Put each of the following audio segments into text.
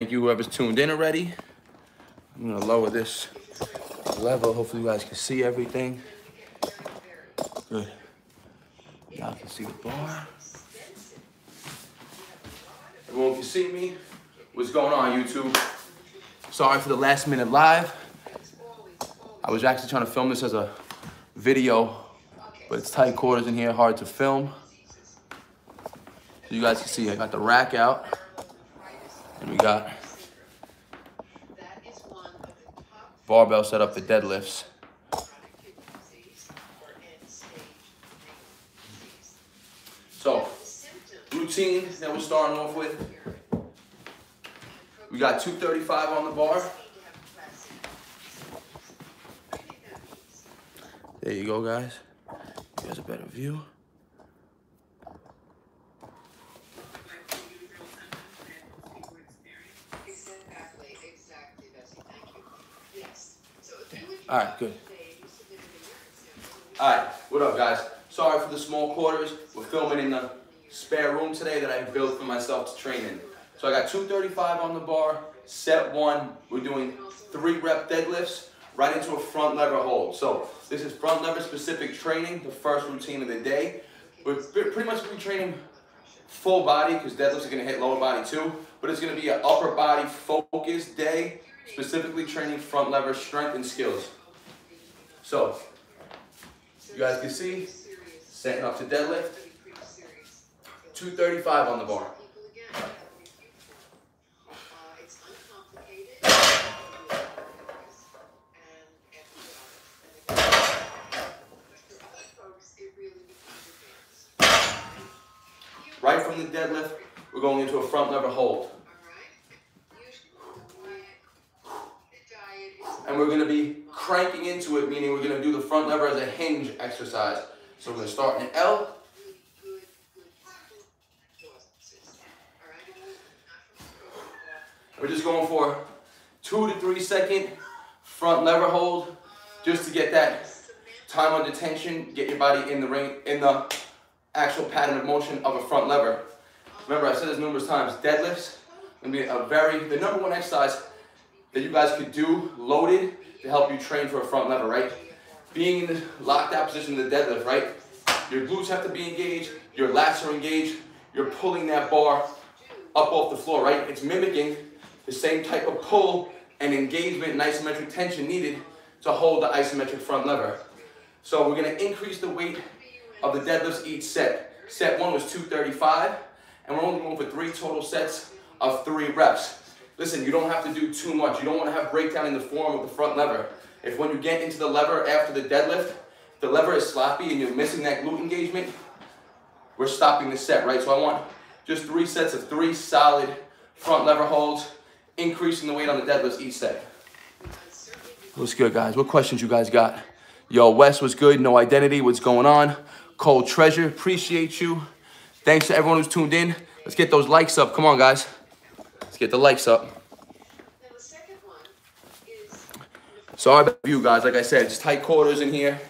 Thank you whoever's tuned in already. I'm gonna lower this level. Hopefully you guys can see everything. Good. Y'all can see the bar. Everyone can see me. What's going on, YouTube? Sorry for the last minute live. I was actually trying to film this as a video, but it's tight quarters in here, hard to film. So you guys can see I got the rack out. And we got barbell set up for deadlifts. So, routine that we're starting off with. We got 235 on the bar. There you go, guys. You guys a better view. All right, good. All right, what up, guys? Sorry for the small quarters. We're filming in the spare room today that I built for myself to train in. So I got 235 on the bar, set one. We're doing three rep deadlifts right into a front lever hold. So this is front lever specific training, the first routine of the day. We're pretty much gonna be training full body because deadlifts are gonna hit lower body too, but it's gonna be an upper body focused day, specifically training front lever strength and skills. So, you guys can see, setting up to deadlift, 235 on the bar. Right from the deadlift, we're going into a front lever hold. And we're gonna be cranking into it, meaning we're gonna do the front lever as a hinge exercise. So we're gonna start in L. We're just going for two to three second front lever hold, just to get that time under tension, get your body in the ring, in the actual pattern of motion of a front lever. Remember, I said this numerous times, deadlifts gonna be a very, the number one exercise that you guys could do loaded to help you train for a front lever, right? Being in the locked out position in the deadlift, right? Your glutes have to be engaged, your lats are engaged, you're pulling that bar up off the floor, right? It's mimicking the same type of pull and engagement and isometric tension needed to hold the isometric front lever. So we're gonna increase the weight of the deadlifts each set. Set one was 235, and we're only going for three total sets of three reps. Listen, you don't have to do too much. You don't want to have breakdown in the form of the front lever. If when you get into the lever after the deadlift, the lever is sloppy and you're missing that glute engagement, we're stopping the set, right? So I want just three sets of three solid front lever holds, increasing the weight on the deadlifts each set. What's good, guys? What questions you guys got? Yo, Wes was good. No identity. What's going on? Cold Treasure, appreciate you. Thanks to everyone who's tuned in. Let's get those likes up. Come on, guys. Let's get the likes up. Sorry about the view, guys. Like I said, it's tight quarters in here.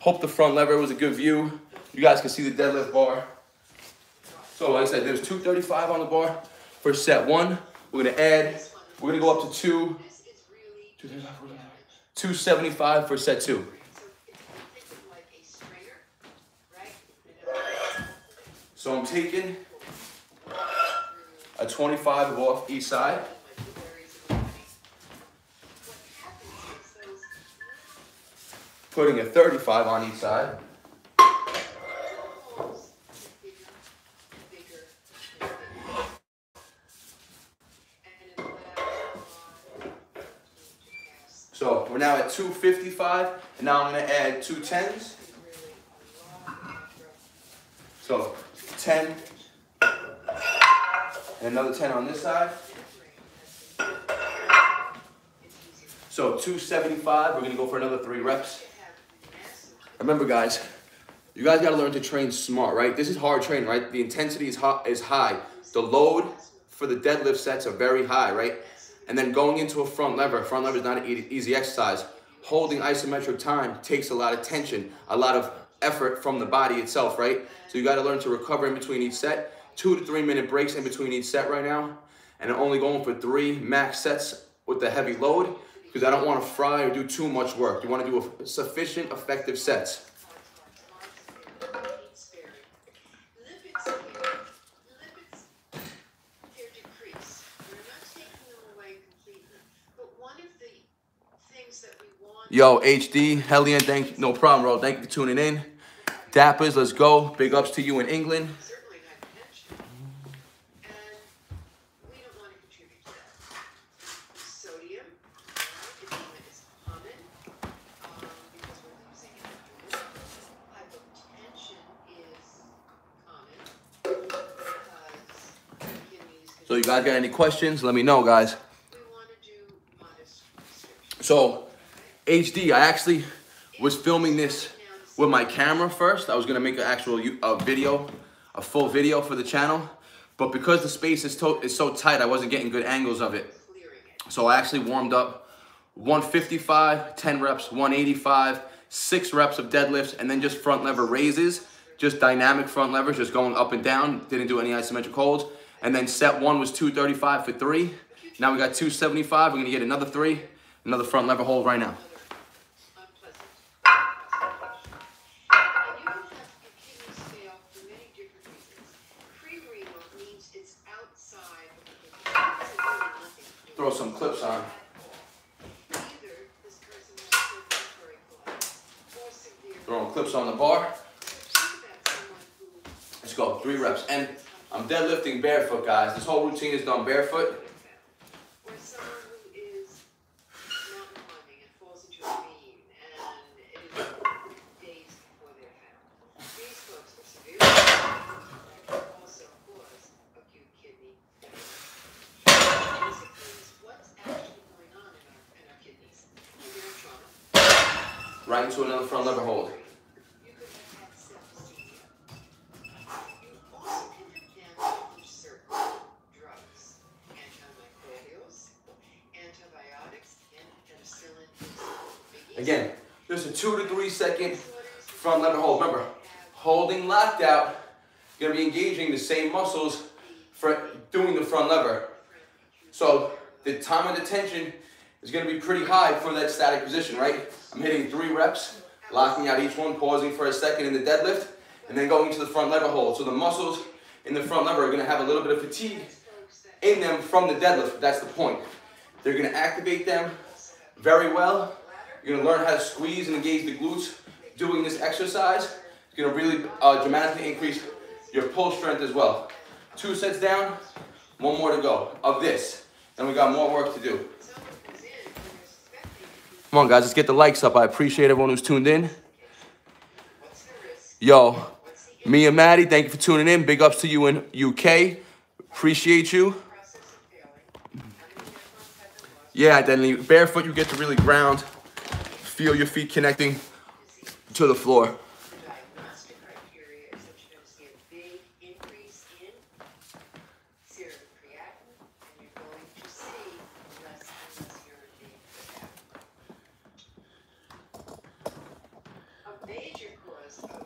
Hope the front lever was a good view. You guys can see the deadlift bar. So like I said, there's 235 on the bar for set one. We're gonna add, we're gonna go up to two, 275 for set two. So I'm taking a 25 off each side. Putting a 35 on each side. So we're now at 255, and now I'm gonna add two tens. So 10, and another 10 on this side. So 275, we're gonna go for another three reps. Remember guys, you guys gotta learn to train smart, right? This is hard training, right? The intensity is, is high. The load for the deadlift sets are very high, right? And then going into a front lever, front lever is not an easy exercise. Holding isometric time takes a lot of tension, a lot of effort from the body itself, right? So you got to learn to recover in between each set. Two to three minute breaks in between each set right now. and I'm only going for three max sets with the heavy load because I don't want to fry or do too much work. You want to do a sufficient, effective sets. Yo, HD, Hellion, thank no problem, bro. Thank you for tuning in. Dappers, let's go. Big ups to you in England. Guys got any questions? Let me know, guys. So HD, I actually was filming this with my camera first. I was gonna make an actual a video, a full video for the channel. But because the space is, is so tight, I wasn't getting good angles of it. So I actually warmed up 155, 10 reps, 185, six reps of deadlifts, and then just front lever raises, just dynamic front levers, just going up and down. Didn't do any isometric holds. And then set one was 235 for three. Now we got 275. We're gonna get another three, another front lever hold right now. throw some clips on. Throwing clips on the bar. Let's go, three reps. And I'm deadlifting barefoot, guys. This whole routine is done barefoot. right into another front lever hold. Again, just a two to three second front lever hold. Remember, holding locked out, you're gonna be engaging the same muscles for doing the front lever. So the time under tension is gonna be pretty high for that static position, right? I'm hitting three reps, locking out each one, pausing for a second in the deadlift, and then going to the front lever hold. So the muscles in the front lever are gonna have a little bit of fatigue in them from the deadlift. That's the point. They're gonna activate them very well. You're gonna learn how to squeeze and engage the glutes doing this exercise. It's gonna really uh, dramatically increase your pull strength as well. Two sets down, one more to go of this. And we got more work to do. Come on, guys, let's get the likes up. I appreciate everyone who's tuned in. Yo, me and Maddie, thank you for tuning in. Big ups to you in UK. Appreciate you. Yeah, then barefoot, you get to really ground, feel your feet connecting to the floor.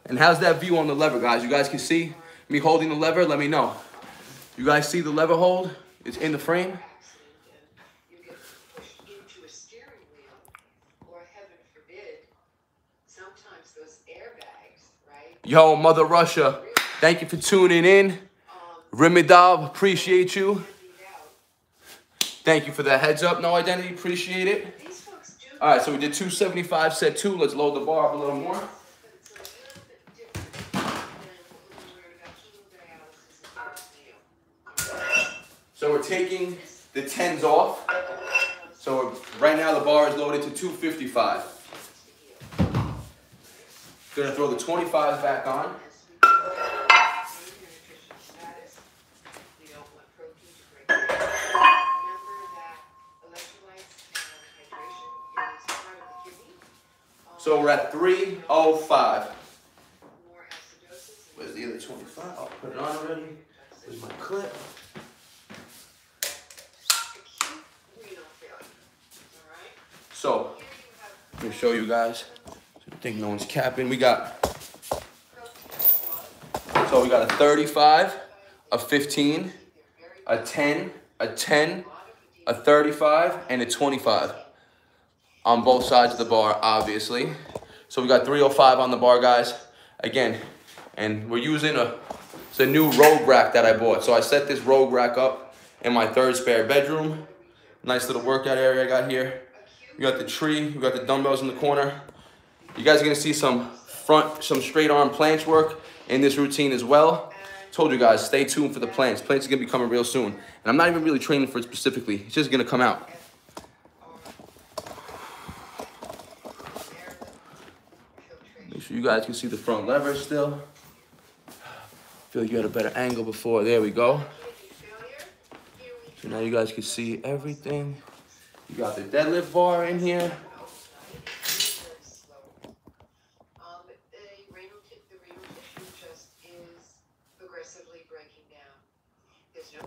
And how's that view on the lever, guys? You guys can see me holding the lever? Let me know. You guys see the lever hold? It's in the frame. Yo, Mother Russia, thank you for tuning in. Rimidov, appreciate you. Thank you for that heads up, no identity, appreciate it. All right, so we did 275 set two. Let's load the bar up a little more. We're taking the 10s off. So right now the bar is loaded to 255. Gonna throw the 25s back on. So we're at 305. Where's the other 25? I'll put it on already. There's my clip. So, let me show you guys. I think no one's capping. We got, so we got a 35, a 15, a 10, a 10, a 35, and a 25 on both sides of the bar, obviously. So we got 305 on the bar, guys. Again, and we're using a, it's a new Rogue rack that I bought. So I set this Rogue rack up in my third spare bedroom. Nice little workout area I got here. We got the tree, we got the dumbbells in the corner. You guys are gonna see some front, some straight arm planche work in this routine as well. Told you guys, stay tuned for the planche. Planche is gonna be coming real soon. And I'm not even really training for it specifically. It's just gonna come out. Make sure you guys can see the front lever still. Feel like you had a better angle before. There we go. So now you guys can see everything. You got the deadlift bar in here.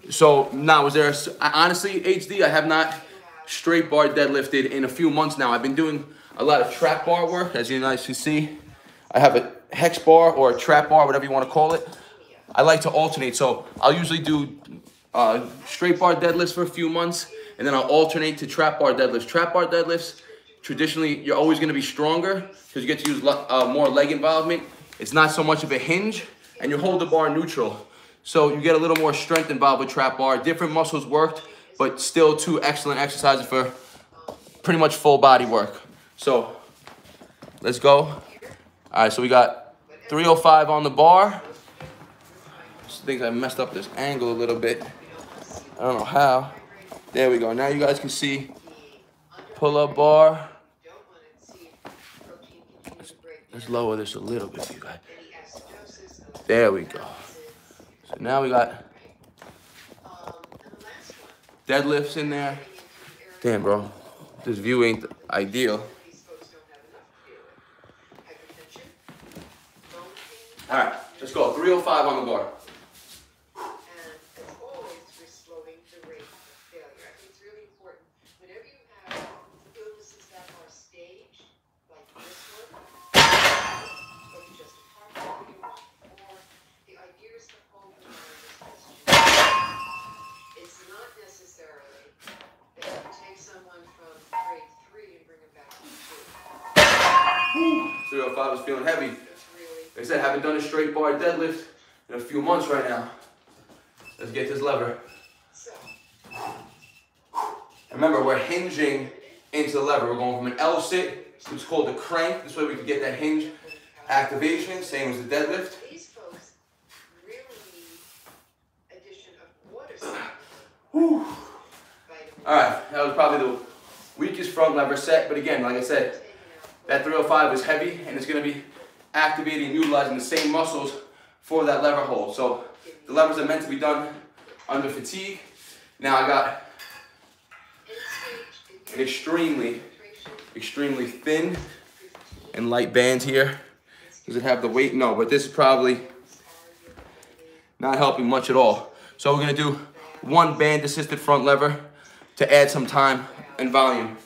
So now, was there honestly HD? I have not straight bar deadlifted in a few months now. I've been doing a lot of trap bar work, as you guys can see. I have a hex bar or a trap bar, whatever you want to call it. I like to alternate, so I'll usually do uh, straight bar deadlifts for a few months, and then I'll alternate to trap bar deadlifts. Trap bar deadlifts, traditionally, you're always going to be stronger because you get to use uh, more leg involvement. It's not so much of a hinge, and you hold the bar neutral. So you get a little more strength involved with trap bar. Different muscles worked, but still two excellent exercises for pretty much full body work. So let's go. All right, so we got 305 on the bar. I think I messed up this angle a little bit. I don't know how. There we go. Now you guys can see pull-up bar. Let's, let's lower this a little bit, you guys. There we go. So now we got deadlifts in there. Damn, bro. This view ain't ideal. All right, let's go. 305 on the bar. I was feeling heavy. Like I said, haven't done a straight bar deadlift in a few months right now. Let's get this lever. Remember, we're hinging into the lever. We're going from an L sit, which is called the crank. This way we can get that hinge activation, same as the deadlift. All right, that was probably the weakest front lever set, but again, like I said, that 305 is heavy and it's gonna be activating and utilizing the same muscles for that lever hold. So the levers are meant to be done under fatigue. Now I got an extremely, extremely thin and light band here. Does it have the weight? No, but this is probably not helping much at all. So we're gonna do one band assisted front lever to add some time and volume.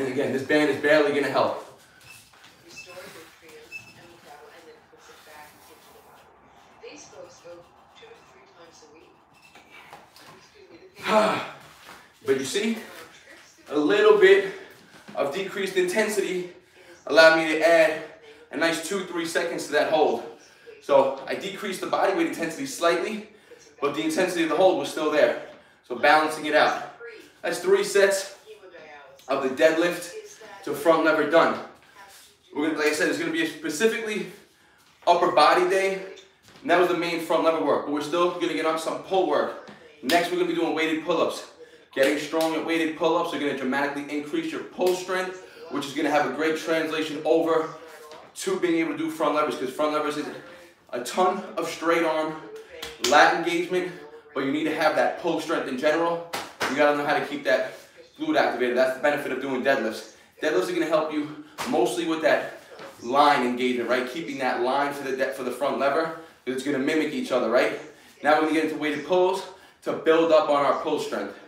And again, this band is barely going to help. but you see, a little bit of decreased intensity allowed me to add a nice two, three seconds to that hold. So I decreased the body weight intensity slightly, but the intensity of the hold was still there. So balancing it out. That's three sets of the deadlift to front lever done. We're gonna, like I said, it's gonna be a specifically upper body day. And that was the main front lever work, but we're still gonna get on some pull work. Next, we're gonna be doing weighted pull-ups. Getting strong at weighted pull-ups are gonna dramatically increase your pull strength, which is gonna have a great translation over to being able to do front levers, because front levers is a ton of straight arm, lat engagement, but you need to have that pull strength in general. You gotta know how to keep that fluid activated. That's the benefit of doing deadlifts. Deadlifts are going to help you mostly with that line engagement, right? Keeping that line for the for the front lever it's going to mimic each other, right? Now we're going to get into weighted pulls to build up on our pull strength.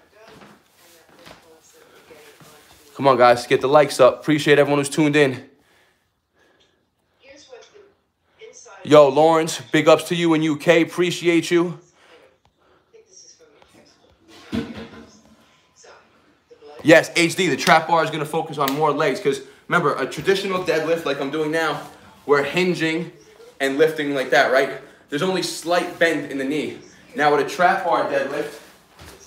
Come on, guys, get the likes up. Appreciate everyone who's tuned in. Yo, Lawrence, big ups to you in UK. Appreciate you. Yes, HD, the trap bar is going to focus on more legs because remember, a traditional deadlift like I'm doing now, we're hinging and lifting like that, right? There's only slight bend in the knee. Now with a trap bar deadlift,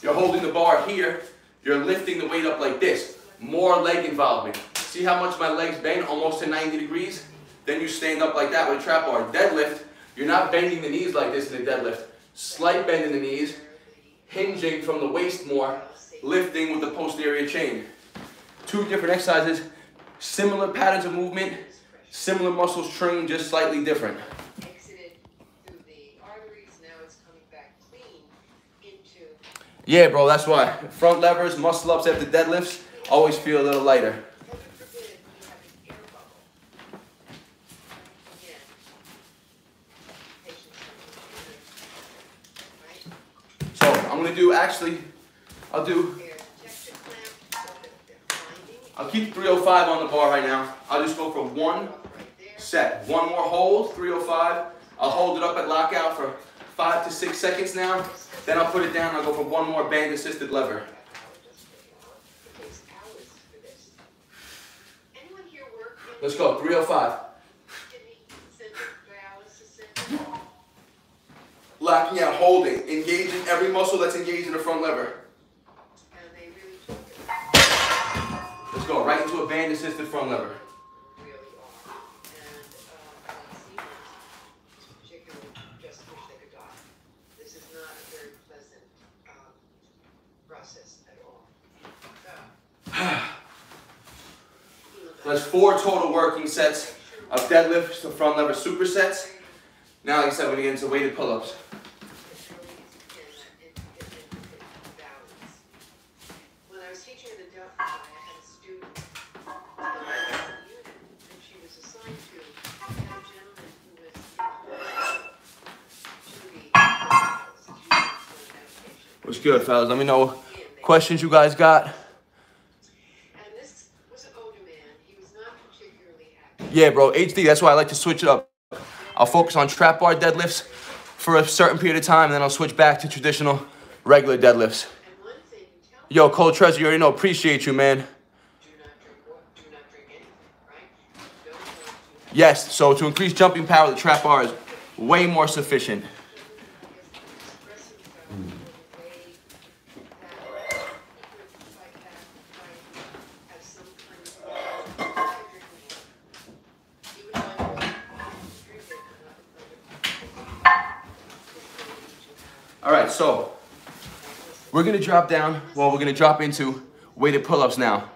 you're holding the bar here, you're lifting the weight up like this. More leg involvement. See how much my legs bend, almost to 90 degrees? Then you stand up like that with a trap bar. Deadlift, you're not bending the knees like this in the deadlift. Slight bend in the knees, hinging from the waist more, lifting with the posterior chain. Two different exercises, similar patterns of movement, similar muscles trained, just slightly different. Yeah, bro, that's why. Front levers, muscle ups after deadlifts, always feel a little lighter. So I'm gonna do actually, I'll do, I'll keep 305 on the bar right now. I'll just go for one set. One more hold, 305. I'll hold it up at lockout for five to six seconds now. Then I'll put it down, I'll go for one more band assisted lever. Let's go, 305. Locking out, holding, engaging every muscle that's engaged in the front lever. Let's go, right into a band assisted front lever. That's four total working sets of deadlifts to front lever supersets. Now, like I said, we're gonna get into weighted pull-ups. What's good, fellas? Let me know questions you guys got. Yeah, bro, HD, that's why I like to switch it up. I'll focus on trap bar deadlifts for a certain period of time, and then I'll switch back to traditional regular deadlifts. Yo, Cold Treasure, you already know, appreciate you, man. Yes, so to increase jumping power, the trap bar is way more sufficient. All right, so we're gonna drop down, well, we're gonna drop into weighted pull-ups now.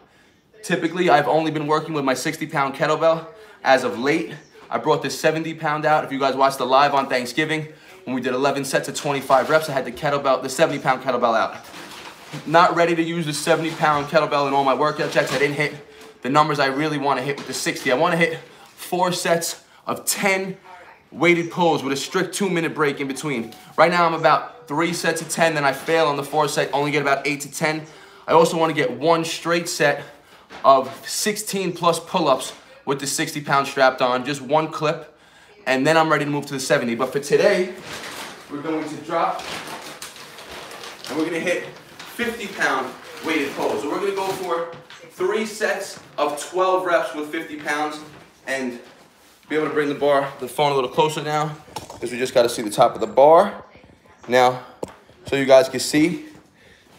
Typically, I've only been working with my 60 pound kettlebell. As of late, I brought this 70 pound out. If you guys watched the live on Thanksgiving, when we did 11 sets of 25 reps, I had the kettlebell, the 70 pound kettlebell out. Not ready to use the 70 pound kettlebell in all my workout checks. I didn't hit the numbers I really wanna hit with the 60. I wanna hit four sets of 10 weighted pulls with a strict two minute break in between. Right now I'm about three sets of 10, then I fail on the fourth set, only get about eight to 10. I also wanna get one straight set of 16 plus pull-ups with the 60 pound strapped on, just one clip, and then I'm ready to move to the 70. But for today, we're going to drop, and we're gonna hit 50 pound weighted pulls. So we're gonna go for three sets of 12 reps with 50 pounds, and be able to bring the bar, the phone a little closer now, because we just gotta see the top of the bar. Now, so you guys can see,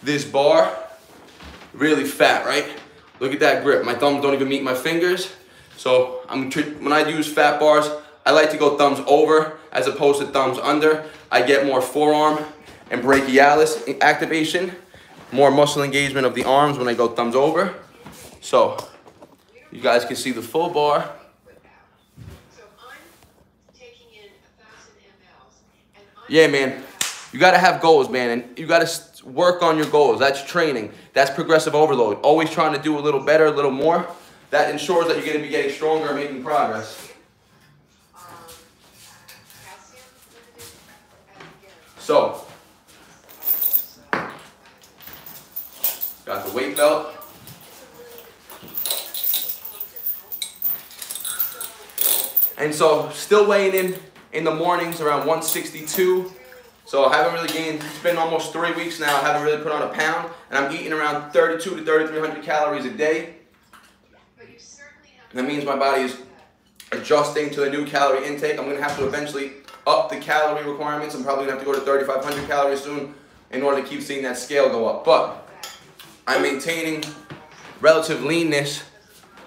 this bar, really fat, right? Look at that grip. My thumbs don't even meet my fingers. So I'm when I use fat bars, I like to go thumbs over as opposed to thumbs under. I get more forearm and brachialis activation, more muscle engagement of the arms when I go thumbs over. So you guys can see the full bar. Yeah, man. You gotta have goals, man, and you gotta work on your goals. That's training. That's progressive overload. Always trying to do a little better, a little more. That ensures that you're going to be getting stronger and making progress. So, got the weight belt. And so, still weighing in in the mornings around 162. So I haven't really gained, it's been almost three weeks now, I haven't really put on a pound, and I'm eating around 32 to 3,300 calories a day. And that means my body is adjusting to the new calorie intake. I'm gonna have to eventually up the calorie requirements. I'm probably gonna have to go to 3,500 calories soon in order to keep seeing that scale go up. But I'm maintaining relative leanness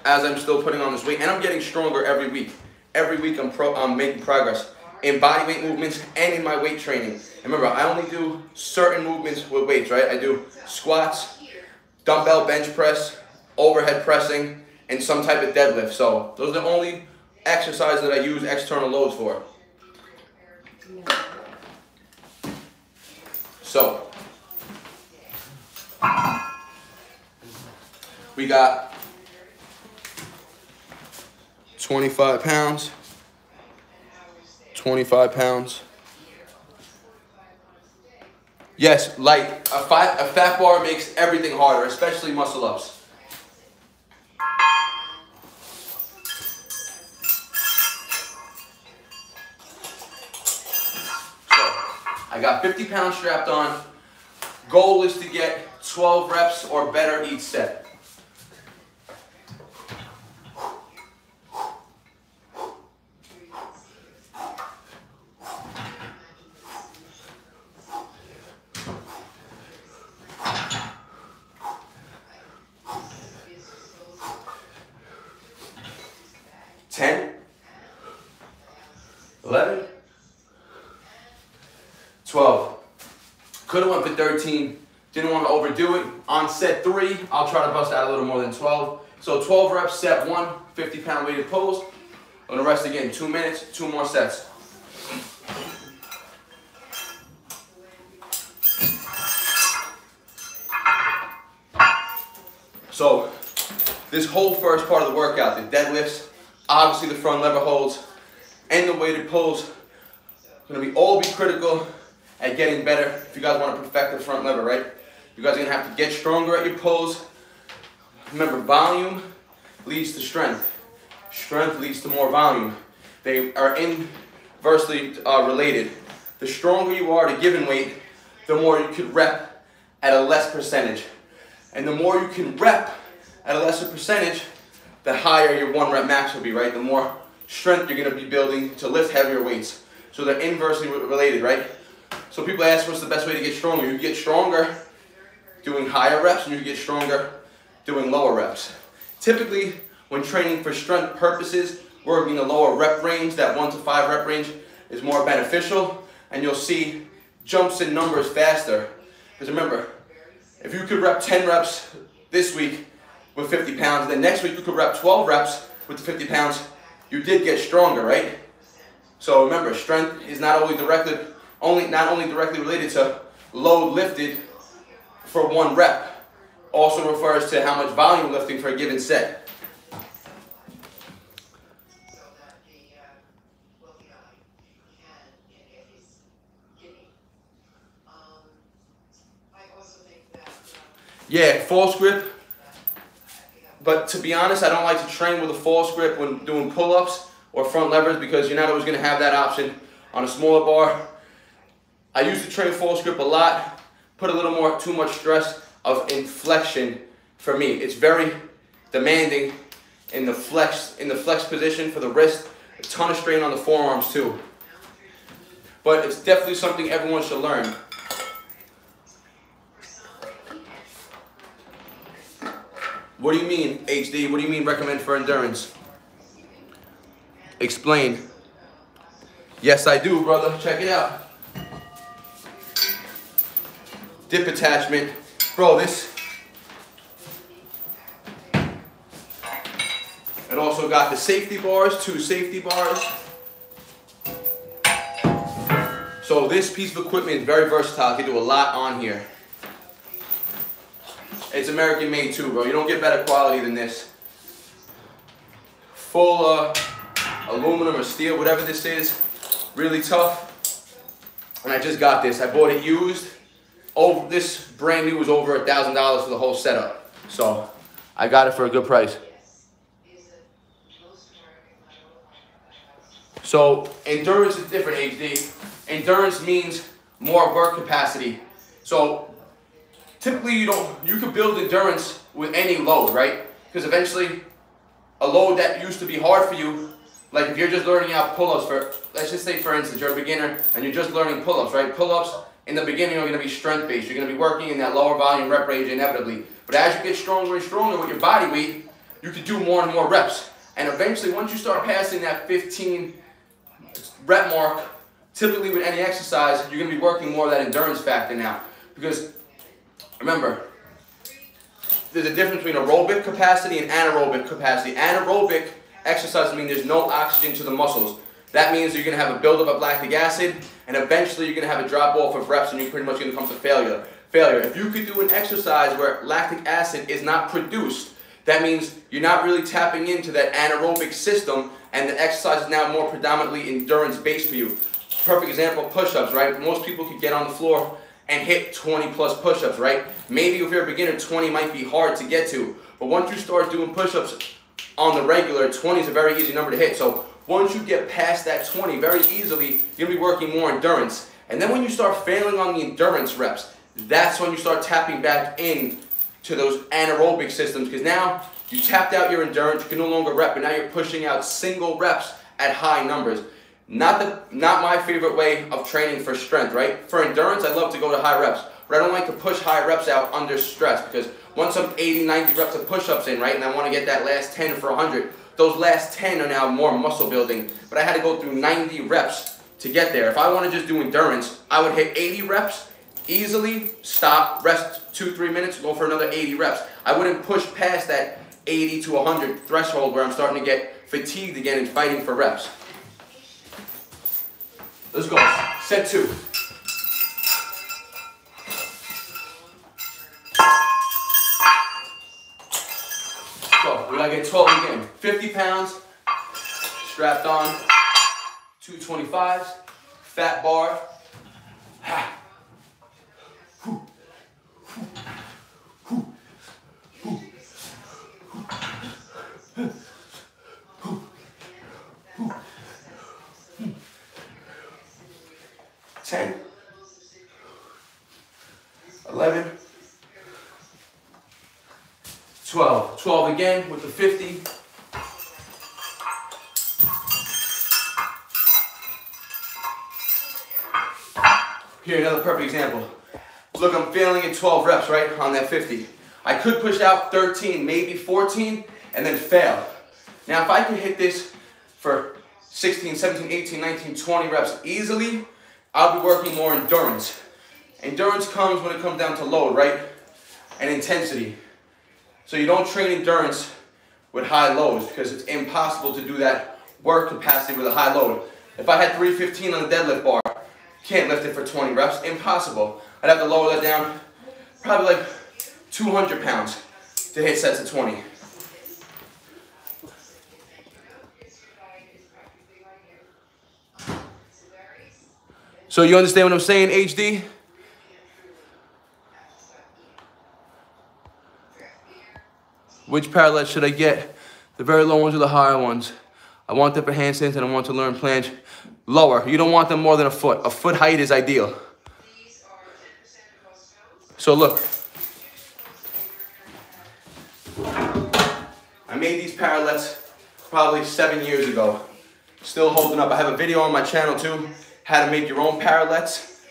as I'm still putting on this weight, and I'm getting stronger every week. Every week I'm, pro I'm making progress in body weight movements and in my weight training. And remember, I only do certain movements with weights, right? I do squats, dumbbell bench press, overhead pressing, and some type of deadlift. So those are the only exercises that I use external loads for. So, we got 25 pounds, 25 pounds. Yes, like a fat, a fat bar makes everything harder, especially muscle ups. I got 50 pounds strapped on. Goal is to get 12 reps or better each set. Ten, eleven, 12. Could have went for 13. Didn't want to overdo it. On set three, I'll try to bust out a little more than 12. So 12 reps, set one, 50 pound weighted pulls. I'm gonna rest again, two minutes, two more sets. So this whole first part of the workout, the deadlifts, obviously the front lever holds, and the weighted pulls, gonna be all be critical at getting better if you guys want to perfect the front lever, right? You guys are going to have to get stronger at your pulls. Remember, volume leads to strength. Strength leads to more volume. They are inversely uh, related. The stronger you are a given weight, the more you can rep at a less percentage. And the more you can rep at a lesser percentage, the higher your one rep max will be, right? The more strength you're gonna be building to lift heavier weights. So they're inversely related, right? So people ask what's the best way to get stronger. You get stronger doing higher reps and you get stronger doing lower reps. Typically, when training for strength purposes, working the lower rep range, that one to five rep range, is more beneficial and you'll see jumps in numbers faster. Because remember, if you could rep 10 reps this week with 50 pounds, then next week you could rep 12 reps with the 50 pounds, you did get stronger, right? So remember, strength is not only directly only not only directly related to load lifted for one rep, also refers to how much volume lifting for a given set. Yeah, false grip. But to be honest, I don't like to train with a false grip when doing pull-ups or front levers because you're not always going to have that option on a smaller bar I used to train false grip a lot, put a little more, too much stress of inflection for me. It's very demanding in the flex, in the flex position for the wrist, a ton of strain on the forearms too. But it's definitely something everyone should learn. What do you mean, HD? What do you mean recommend for endurance? Explain. Yes, I do, brother. Check it out. Dip attachment. Bro, this, it also got the safety bars, two safety bars. So this piece of equipment is very versatile. Can do a lot on here. It's American made too, bro. You don't get better quality than this. Full uh, aluminum or steel, whatever this is. Really tough. And I just got this. I bought it used over this brand new was over a thousand dollars for the whole setup. So I got it for a good price. So endurance is different, HD. Endurance means more work capacity. So typically you don't, you could build endurance with any load, right? Because eventually a load that used to be hard for you, like if you're just learning out pull-ups for, let's just say for instance, you're a beginner and you're just learning pull-ups, right? Pull-ups in the beginning you're gonna be strength-based. You're gonna be working in that lower volume rep range inevitably. But as you get stronger and stronger with your body weight, you can do more and more reps. And eventually, once you start passing that 15 rep mark, typically with any exercise, you're gonna be working more of that endurance factor now. Because remember, there's a difference between aerobic capacity and anaerobic capacity. Anaerobic exercises mean there's no oxygen to the muscles. That means you're gonna have a buildup of lactic acid, and eventually you're gonna have a drop off of reps, and you're pretty much gonna come to failure. Failure. If you could do an exercise where lactic acid is not produced, that means you're not really tapping into that anaerobic system, and the exercise is now more predominantly endurance based for you. Perfect example: push-ups. Right? Most people could get on the floor and hit 20 plus push-ups, right? Maybe if you're a beginner, 20 might be hard to get to. But once you start doing push-ups on the regular, 20 is a very easy number to hit. So once you get past that 20 very easily, you're gonna be working more endurance. And then when you start failing on the endurance reps, that's when you start tapping back in to those anaerobic systems because now you tapped out your endurance, you can no longer rep, but now you're pushing out single reps at high numbers. Not the not my favorite way of training for strength, right? For endurance, I love to go to high reps, but I don't like to push high reps out under stress because once I'm 80, 90 reps of push-ups in, right, and I want to get that last 10 for 100, those last 10 are now more muscle building, but I had to go through 90 reps to get there. If I want to just do endurance, I would hit 80 reps easily, stop, rest two, three minutes, go for another 80 reps. I wouldn't push past that 80 to 100 threshold where I'm starting to get fatigued again and fighting for reps. Let's go. Set two. So we gotta get 12 again. 50 pounds, strapped on, 225s, fat bar. Ten. 11, 12. 12 again with the 50. Here, another perfect example. Look, I'm failing at 12 reps, right, on that 50. I could push out 13, maybe 14, and then fail. Now, if I can hit this for 16, 17, 18, 19, 20 reps easily, I'll be working more endurance. Endurance comes when it comes down to load, right? And intensity. So you don't train endurance with high loads because it's impossible to do that work capacity with a high load. If I had 315 on the deadlift bar, can't lift it for 20 reps, impossible. I'd have to lower that down probably like 200 pounds to hit sets of 20. So you understand what I'm saying, HD? Which parallel should I get? The very low ones or the higher ones? I want them for handstands and I want to learn planche. Lower. You don't want them more than a foot. A foot height is ideal. So look. I made these parallettes probably seven years ago. Still holding up. I have a video on my channel too. How to make your own parallettes.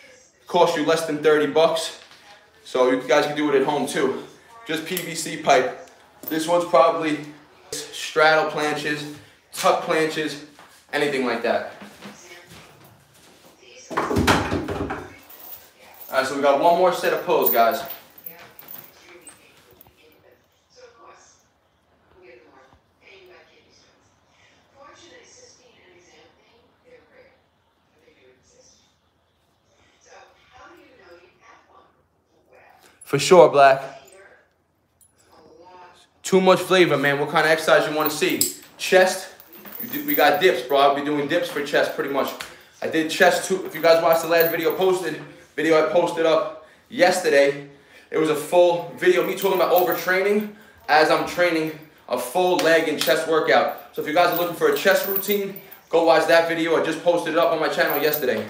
Cost you less than 30 bucks. So you guys can do it at home too. Just PVC pipe. This one's probably straddle planches, tuck planches, anything like that. All right, so we got one more set of pulls, guys. For sure, Black. Too much flavor, man. What kind of exercise you want to see? Chest. We got dips, bro. I'll be doing dips for chest pretty much. I did chest too. If you guys watched the last video posted, video I posted up yesterday, it was a full video me talking about overtraining as I'm training a full leg and chest workout. So if you guys are looking for a chest routine, Go watch that video. I just posted it up on my channel yesterday.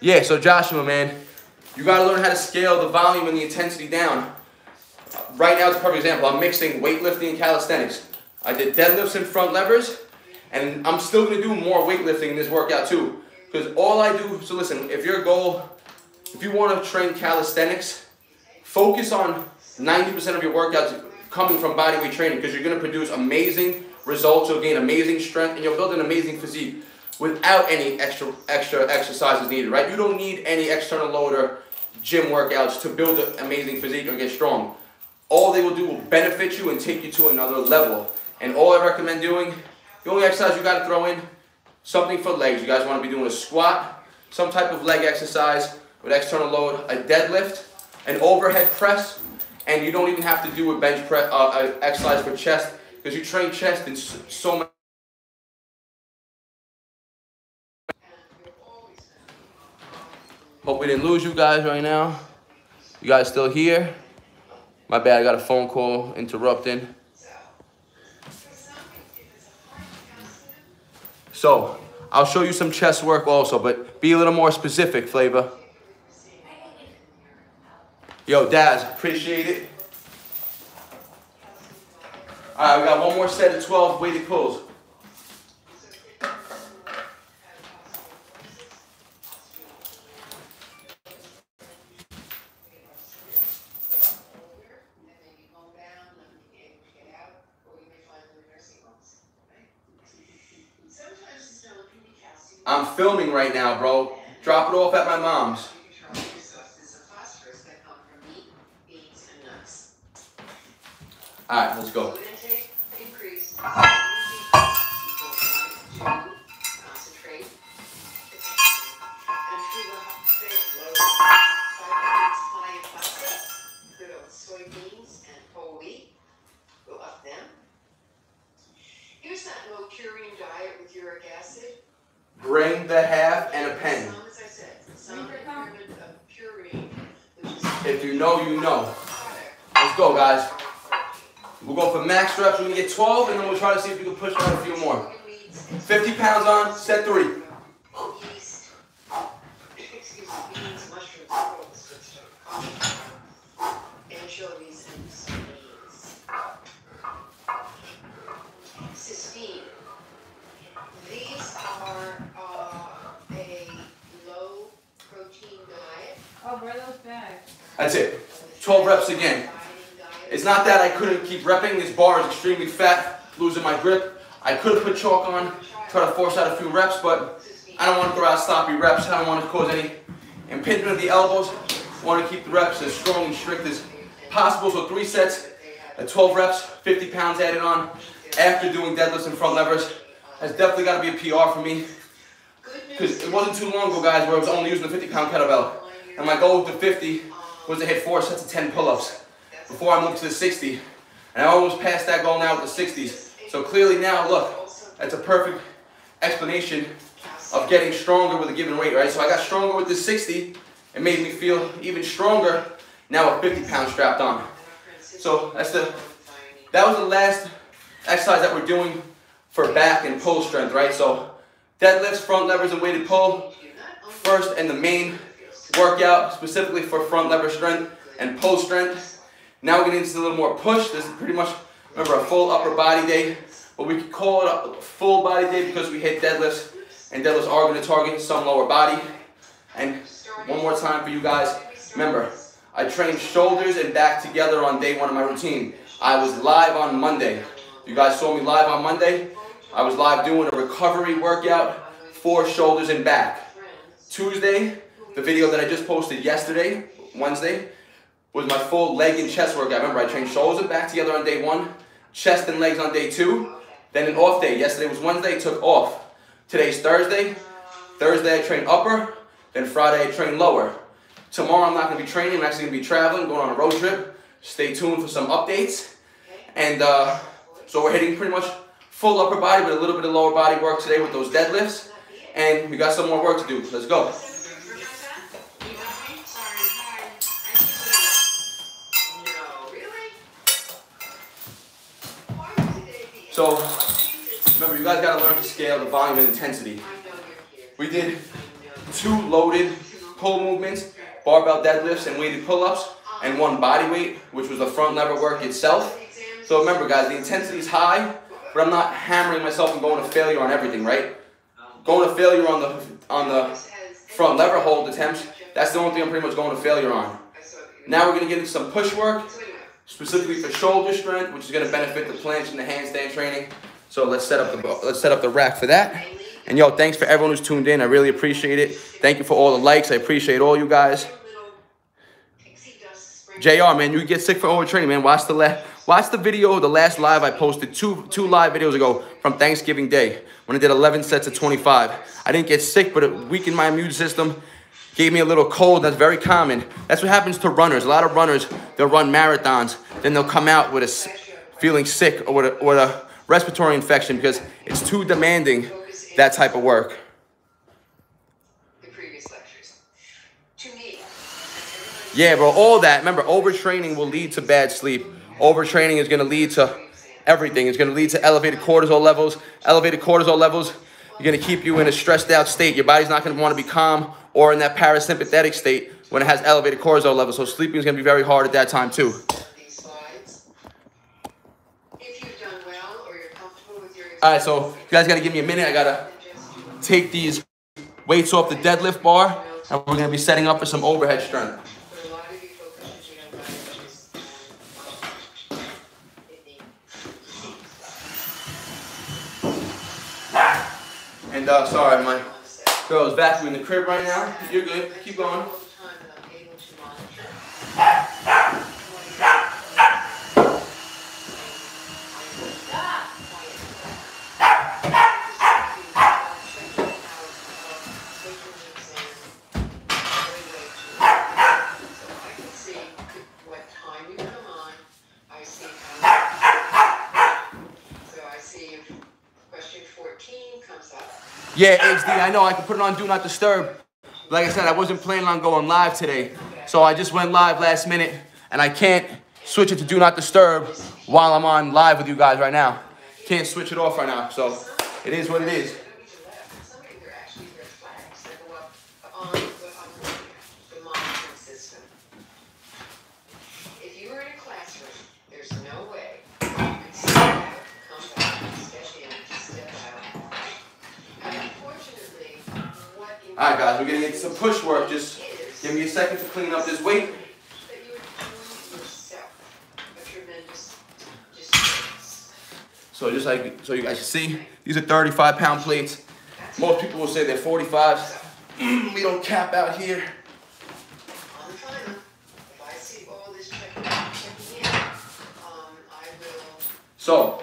Yeah, so Joshua, man, you gotta learn how to scale the volume and the intensity down. Right now, it's a perfect example. I'm mixing weightlifting and calisthenics. I did deadlifts and front levers, and I'm still gonna do more weightlifting in this workout too. Because all I do, so listen, if your goal, if you wanna train calisthenics, focus on 90% of your workouts coming from bodyweight training because you're gonna produce amazing results, you'll gain amazing strength, and you'll build an amazing physique without any extra extra exercises needed, right? You don't need any external loader gym workouts to build an amazing physique or get strong. All they will do will benefit you and take you to another level. And all I recommend doing, the only exercise you got to throw in, something for legs. You guys want to be doing a squat, some type of leg exercise with external load, a deadlift, an overhead press, and you don't even have to do a bench press uh, exercise for chest because you train chest in so many Hope we didn't lose you guys right now. You guys still here? My bad, I got a phone call interrupting. So, I'll show you some chest work also, but be a little more specific, Flavor. Yo, Daz, appreciate it. All right, we got one more set of 12 weighted pulls. I'm filming right now, bro. Drop it off at my mom's. All right, let's go. the half and a penny. If you know, you know. Let's go, guys. We'll go for max reps. We're going to get 12, and then we'll try to see if we can push out a few more. 50 pounds on, set three. That's it. 12 reps again. It's not that I couldn't keep repping. This bar is extremely fat, losing my grip. I could have put chalk on, try to force out a few reps, but I don't want to throw out sloppy reps. I don't want to cause any impingement of the elbows. I want to keep the reps as strong and strict as possible. So three sets at 12 reps, 50 pounds added on after doing deadlifts and front levers. That's definitely got to be a PR for me. Because it wasn't too long ago, guys, where I was only using the 50 pound kettlebell. And my goal with the 50 was to hit four sets of 10 pull-ups before I moved to the 60. And I almost passed that goal now with the 60s. So clearly now, look, that's a perfect explanation of getting stronger with a given weight, right? So I got stronger with the 60. It made me feel even stronger now with 50 pounds strapped on. So that's the, that was the last exercise that we're doing for back and pull strength, right? So deadlifts, front levers, and weighted pull. First and the main workout specifically for front lever strength and pull strength. Now we're getting into a little more push. This is pretty much, remember, a full upper body day. But we could call it a full body day because we hit deadlifts. And deadlifts are going to target some lower body. And one more time for you guys. Remember, I trained shoulders and back together on day one of my routine. I was live on Monday. You guys saw me live on Monday. I was live doing a recovery workout for shoulders and back. Tuesday, the video that I just posted yesterday, Wednesday, was my full leg and chest workout. Remember, I trained shoulders and back together on day one, chest and legs on day two, then an off day. Yesterday was Wednesday, took off. Today's Thursday. Thursday I train upper, then Friday I train lower. Tomorrow I'm not going to be training, I'm actually to be traveling, going on a road trip. Stay tuned for some updates. And uh, so we're hitting pretty much full upper body, but a little bit of lower body work today with those deadlifts. And we got some more work to do. Let's go. So remember, you guys gotta learn to scale the volume and intensity. We did two loaded pull movements, barbell deadlifts and weighted pull-ups, and one body weight, which was the front lever work itself. So remember guys, the intensity is high, but I'm not hammering myself and going to failure on everything, right? Going to failure on the on the front lever hold attempts, that's the only thing I'm pretty much going to failure on. Now we're gonna get into some push work, specifically for shoulder strength, which is gonna benefit the planche and the handstand training. So let's set up the let's set up the rack for that. And yo, thanks for everyone who's tuned in. I really appreciate it. Thank you for all the likes. I appreciate all you guys. JR, man, you get sick for overtraining, man. Watch the la- watch the video, the last live I posted two two live videos ago from Thanksgiving Day when I did 11 sets of 25. I didn't get sick, but it weakened my immune system, gave me a little cold. That's very common. That's what happens to runners. A lot of runners, they'll run marathons, then they'll come out with a feeling sick or with a, with a respiratory infection because it's too demanding, that type of work. Yeah, bro, all that. Remember, overtraining will lead to bad sleep. Overtraining is going to lead to everything. It's going to lead to elevated cortisol levels. Elevated cortisol levels are going to keep you in a stressed out state. Your body's not going to want to be calm or in that parasympathetic state when it has elevated cortisol levels. So sleeping is going to be very hard at that time too. All right, so you guys got to give me a minute. I got to take these weights off the deadlift bar, and we're going to be setting up for some overhead strength. And uh, sorry, my girl is vacuuming the crib right now. You're good. Keep going. Yeah, HD, I know I can put it on Do Not Disturb. Like I said, I wasn't planning on going live today. So I just went live last minute and I can't switch it to Do Not Disturb while I'm on live with you guys right now. Can't switch it off right now. So it is what it is. All right, guys, we're gonna get some push work. Just give me a second to clean up this weight. So just like, so you guys can see, these are 35 pound plates. Most people will say they're 45s. we don't cap out here. So,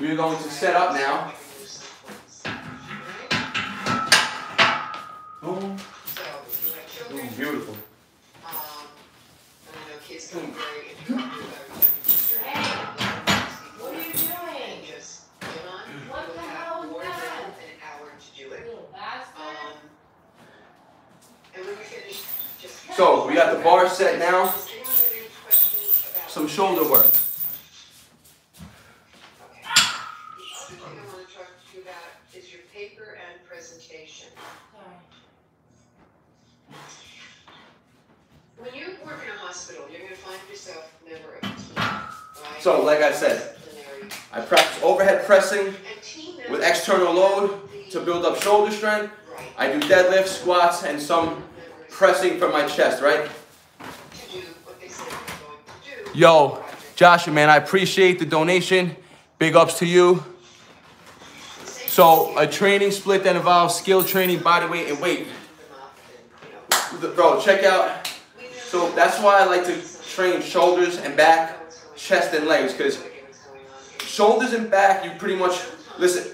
we're going to set up now. Boom. So if have children, Ooh, beautiful. Um, I know kids can be very interested. Hey, what are you doing? Just get on. What the hell is that? An hour to do it. Um, and when we finish, just. So we got the bar set now. Some shoulder work. So, like I said, I practice overhead pressing with external load to build up shoulder strength. I do deadlifts, squats, and some pressing from my chest, right? Yo, Joshua, man, I appreciate the donation. Big ups to you. So, a training split that involves skill training, body weight, and weight. Bro, check out. So, that's why I like to train shoulders and back chest and legs because shoulders and back, you pretty much, listen,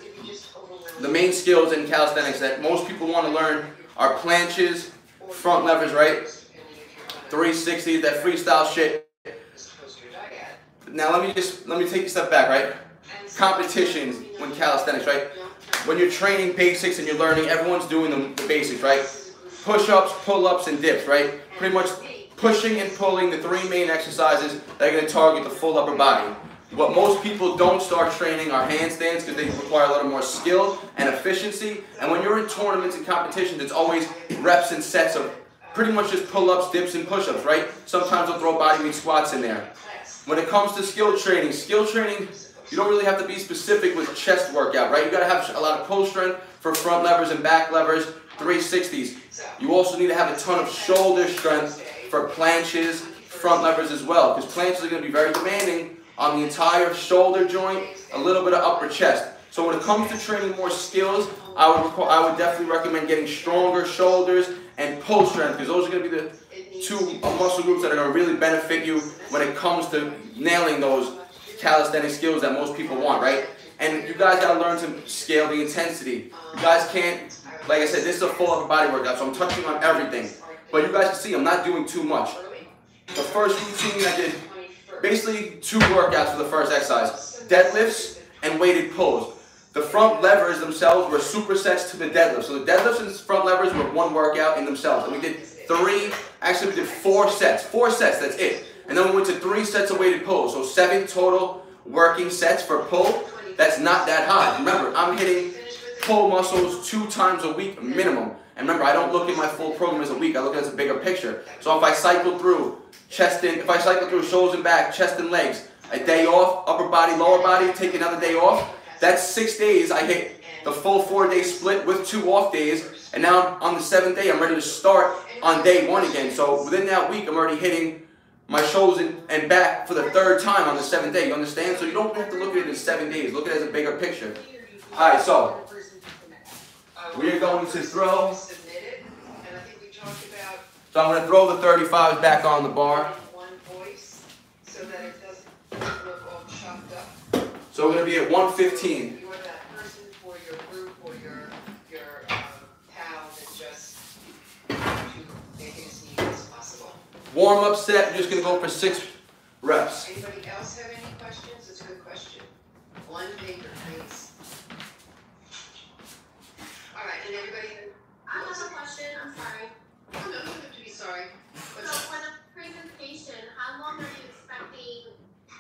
the main skills in calisthenics that most people want to learn are planches, front levers, right? 360, that freestyle shit. Now let me just, let me take a step back, right? Competitions when calisthenics, right? When you're training basics and you're learning, everyone's doing the, the basics, right? Push-ups, pull-ups, and dips, right? Pretty much pushing and pulling, the three main exercises that are going to target the full upper body. What most people don't start training are handstands because they require a little more skill and efficiency. And when you're in tournaments and competitions, it's always reps and sets of pretty much just pull-ups, dips, and push-ups, right? Sometimes they'll throw body weight squats in there. When it comes to skill training, skill training, you don't really have to be specific with chest workout, right? You gotta have a lot of pull strength for front levers and back levers, 360s. You also need to have a ton of shoulder strength for planches, front levers as well, because planches are gonna be very demanding on the entire shoulder joint, a little bit of upper chest. So when it comes to training more skills, I would, I would definitely recommend getting stronger shoulders and pull strength, because those are gonna be the two muscle groups that are gonna really benefit you when it comes to nailing those calisthenic skills that most people want, right? And you guys gotta learn to scale the intensity. You guys can't, like I said, this is a full upper body workout, so I'm touching on everything. But you guys can see I'm not doing too much. The first routine I did basically two workouts for the first exercise. Deadlifts and weighted pulls. The front levers themselves were supersets to the deadlifts. So the deadlifts and front levers were one workout in themselves. And we did three, actually we did four sets. Four sets, that's it. And then we went to three sets of weighted pulls. So seven total working sets for pull. That's not that high. Remember, I'm hitting pull muscles two times a week minimum. And remember, I don't look at my full program as a week. I look at it as a bigger picture. So if I cycle through chest and, if I cycle through shoulders and back, chest and legs, a day off, upper body, lower body, take another day off, that's six days. I hit the full four day split with two off days. And now on the seventh day, I'm ready to start on day one again. So within that week, I'm already hitting my shoulders and, back for the third time on the seventh day. You understand? So you don't have to look at it in seven days. Look at it as a bigger picture. All right, so we are going to throw. So I'm going to throw the 35s back on the bar. So we're going to be at 115. Warm up set, I'm just going to go for six reps. Anybody else have any questions? It's a good question. One paper, please. All right, and everybody, I have a question, I'm sorry. oh no, you have to be sorry. So What's up? for the presentation, how long are you expecting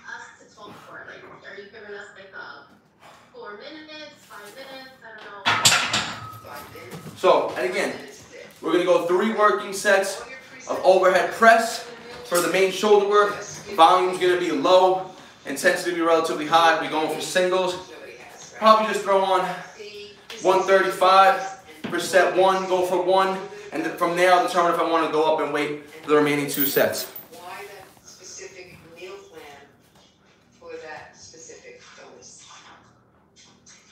us to talk for? Like, are you giving us like a four minutes, five minutes, I don't know. Five minutes. So, and again, Minutes is it. we're going to go three working sets of overhead press for the main shoulder work. Volume's going to be low, intensity be relatively high. We're going for singles. Nobody has, right? Probably just throw on The- 135 for set one, go for one, and then from there I'll determine if I want to go up and wait for the remaining two sets. Why that specific meal plan for that specific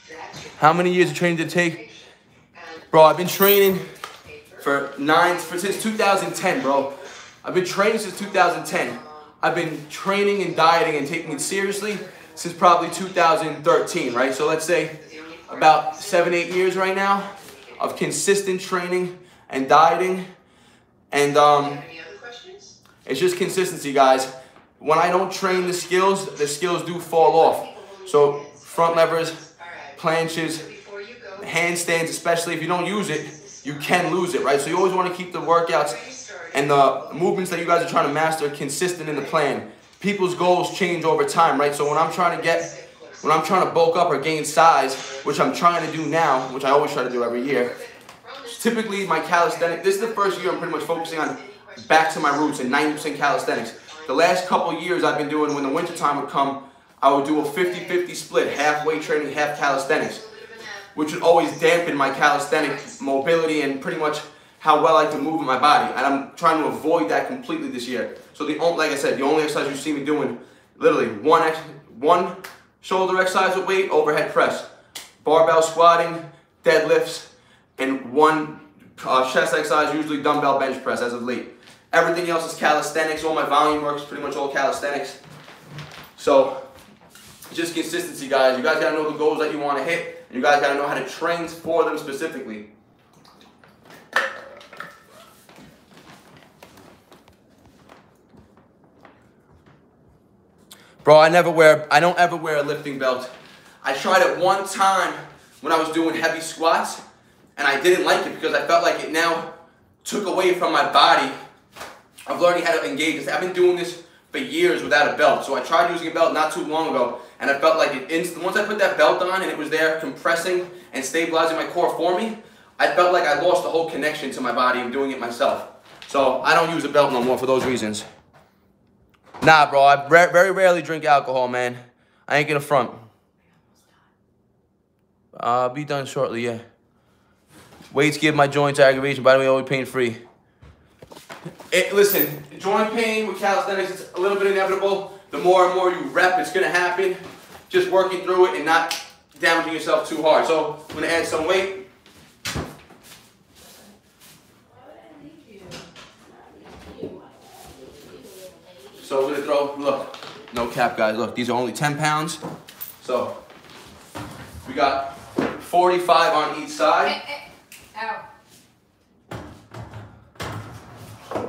your How many years of training did it take? Bro, I've been training for nine, for since 2010, bro. I've been training since 2010. I've been training and dieting and taking it seriously since probably 2013, right? So let's say The only part- about seven, eight years right now of consistent training and dieting. And um, Any other questions? it's just consistency, guys. When I don't train the skills, the skills do fall off. So front levers, planches, So before you go. handstands, especially if you don't use it, you can lose it, right? So you always want to keep the workouts Before you start, and the movements that you guys are trying to master consistent in the plan. People's goals change over time, right? So when I'm trying to get, when I'm trying to bulk up or gain size, which I'm trying to do now, which I always try to do every year, typically my calisthenics, this is the first year I'm pretty much focusing on back to my roots and 90% calisthenics. The last couple years I've been doing, when the winter time would come, I would do a 50-50 split, half weight training, half calisthenics which would always dampen my calisthenic mobility and pretty much how well I can move in my body. And I'm trying to avoid that completely this year. So the only, like I said, the only exercise you see me doing, literally one one shoulder exercise with weight, overhead press, barbell squatting, deadlifts, and one uh, chest exercise, usually dumbbell bench press as of late. Everything else is calisthenics. All my volume work is pretty much all calisthenics. So just consistency, guys. You guys gotta know the goals that you want to hit, and you guys gotta know how to train for them specifically. Bro, I never wear, I don't ever wear a lifting belt. I tried it one time when I was doing heavy squats, and I didn't like it because I felt like it now took away from my body of learning how to engage. I've been doing this for years without a belt. So I tried using a belt not too long ago, and I felt like it. Once I put that belt on and it was there compressing and stabilizing my core for me, I felt like I lost the whole connection to my body of doing it myself. So I don't use a belt no more for those reasons. Nah, bro, I very rarely drink alcohol, man. I ain't gonna front. I'll be done shortly, yeah. Weights give my joints aggravation. By the way, always pain free. Listen, joint pain with calisthenics is a little bit inevitable. The more and more you rep, it's gonna happen. Just working through it and not damaging yourself too hard. So I'm gonna add some weight. So we're gonna throw, look, no cap guys, look, these are only 10 pounds. So we got 45 on each side. Eh, eh,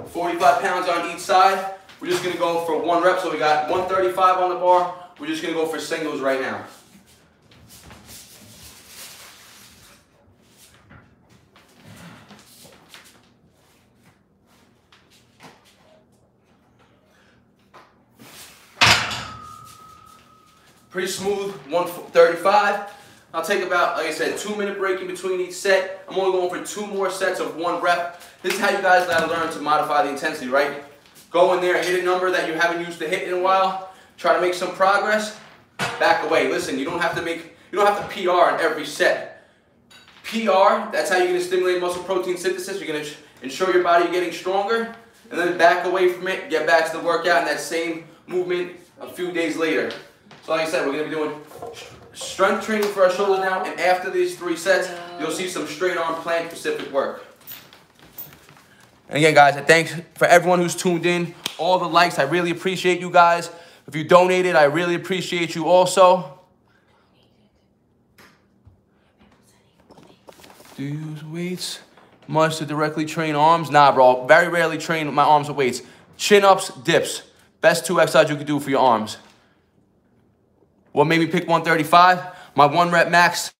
45 pounds on each side. We're just gonna go for one rep. So we got 135 on the bar. We're just gonna go for singles right now. Pretty smooth, 135. I'll take about, like I said, two minute break in between each set. I'm only going for two more sets of one rep. This is how you guys gotta learn to modify the intensity, right? Go in there, hit a number that you haven't used to hit in a while. Try to make some progress. Back away. Listen, you don't have to make, you don't have to PR in every set. PR, that's how you're gonna stimulate muscle protein synthesis. You're gonna ensure your body getting stronger. And then back away from it, get back to the workout in that same movement a few days later. So like I said, we're gonna be doing strength training for our shoulders now, and after these three sets, you'll see some straight arm planche specific work. And again, guys, thanks for everyone who's tuned in, all the likes. I really appreciate you guys. If you donated, I really appreciate you also. Do you use weights much to directly train arms? Nah, bro. Very rarely train my arms with weights. Chin ups, dips. Best two exercises you can do for your arms. What made me pick 135? My one rep max.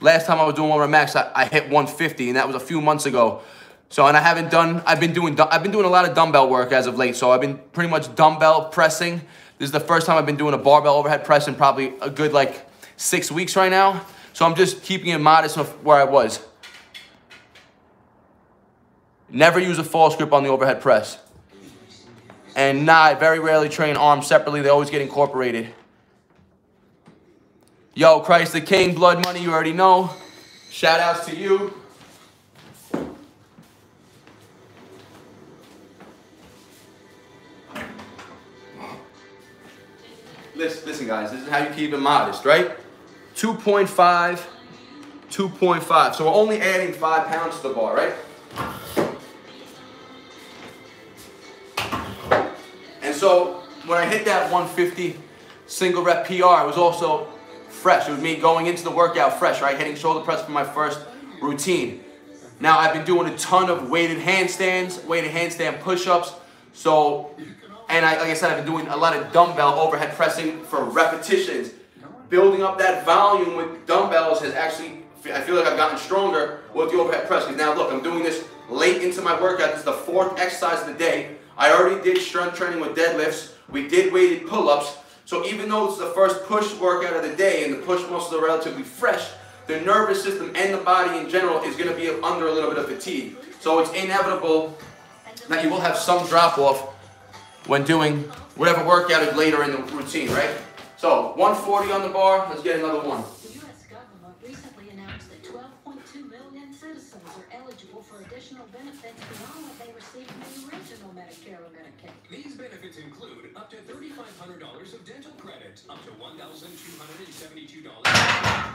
Last time I was doing one rep max, I, I hit 150, and that was a few months ago. So, and I haven't done, I've been doing, I've been doing a lot of dumbbell work as of late. So I've been pretty much dumbbell pressing. This is the first time I've been doing a barbell overhead press in probably a good like six weeks right now. So I'm just keeping it modest of where I was. Never use a false grip on the overhead press. And I very rarely train arms separately. They always get incorporated. Yo, Christ the King, Blood Money, you already know. Shout outs to you. Listen, listen, guys, this is how you keep it modest, right? 2.5, 2.5. So we're only adding five pounds to the bar, right? And so when I hit that 150 single rep PR, it was also fresh. It was me going into the workout fresh, right? Hitting shoulder press for my first routine. Now I've been doing a ton of weighted handstands, weighted handstand push-ups. So, and I, like I said, I've been doing a lot of dumbbell overhead pressing for repetitions. Building up that volume with dumbbells has actually, I feel like I've gotten stronger with the overhead press. Because now look, I'm doing this late into my workout. This is the fourth exercise of the day. I already did strength training with deadlifts. We did weighted pull-ups. So even though it's the first push workout of the day and the push muscles are relatively fresh, the nervous system and the body in general is going to be under a little bit of fatigue. So it's inevitable that you will have some drop off when doing whatever workout is later in the routine, right? So 140 on the bar, let's get another one. $3,500 of dental credit, up to $1,272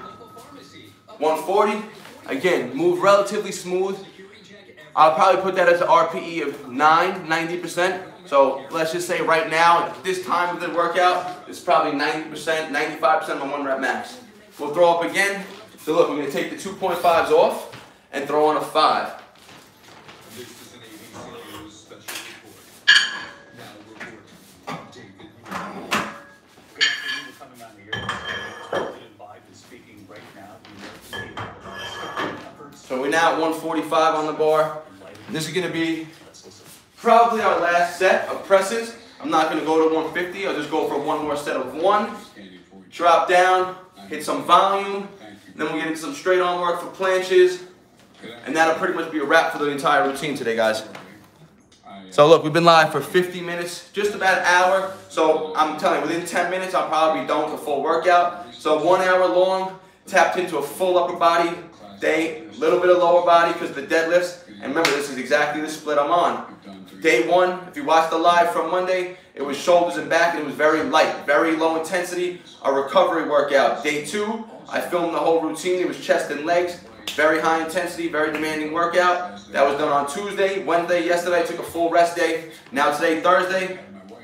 local pharmacy. 140. Again, move relatively smooth. I'll probably put that as an RPE of 9, 90%. So let's just say right now, at this time of the workout, it's probably 90%, 95% of my one rep max. We'll throw up again. So look, we're gonna take the 2.5s off and throw on a five. So we're now at 145 on the bar. This is to be probably our last set of presses. I'm not gonna go to 150. I'll just go for one more set of one. Drop down, hit some volume. Then we'll get into some straight arm work for planches. And that'll pretty much be a wrap for the entire routine today, guys. So look, we've been live for 50 minutes, just about an hour. So I'm telling you, within 10 minutes, I'll probably be done with a full workout. So one hour long, tapped into a full upper body day, little bit of lower body because the deadlifts. And remember, this is exactly the split I'm on. Day one, if you watched the live from Monday, it was shoulders and back, and it was very light, very low intensity, a recovery workout. Day two, I filmed the whole routine. It was chest and legs, very high intensity, very demanding workout. That was done on Tuesday. Wednesday, yesterday, I took a full rest day. Now today, Thursday,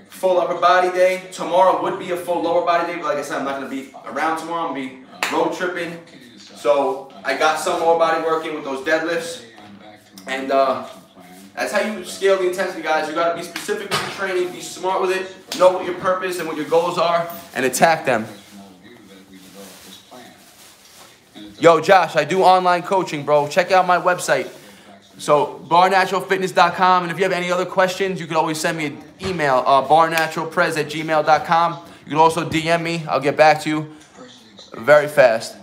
full upper body day. Tomorrow would be a full lower body day, but like I said, I'm not going to be around tomorrow. I'm to be road tripping. So I got some more body working with those deadlifts. And uh, that's how you scale the intensity, guys. You got to be specific with your training, be smart with it, know what your purpose and what your goals are, and attack them. Yo, Josh, I do online coaching, bro. Check out my website. So, barnaturalfitness.com. And if you have any other questions, you can always send me an email, uh, barnaturalprez at gmail.com. You can also DM me. I'll get back to you very fast.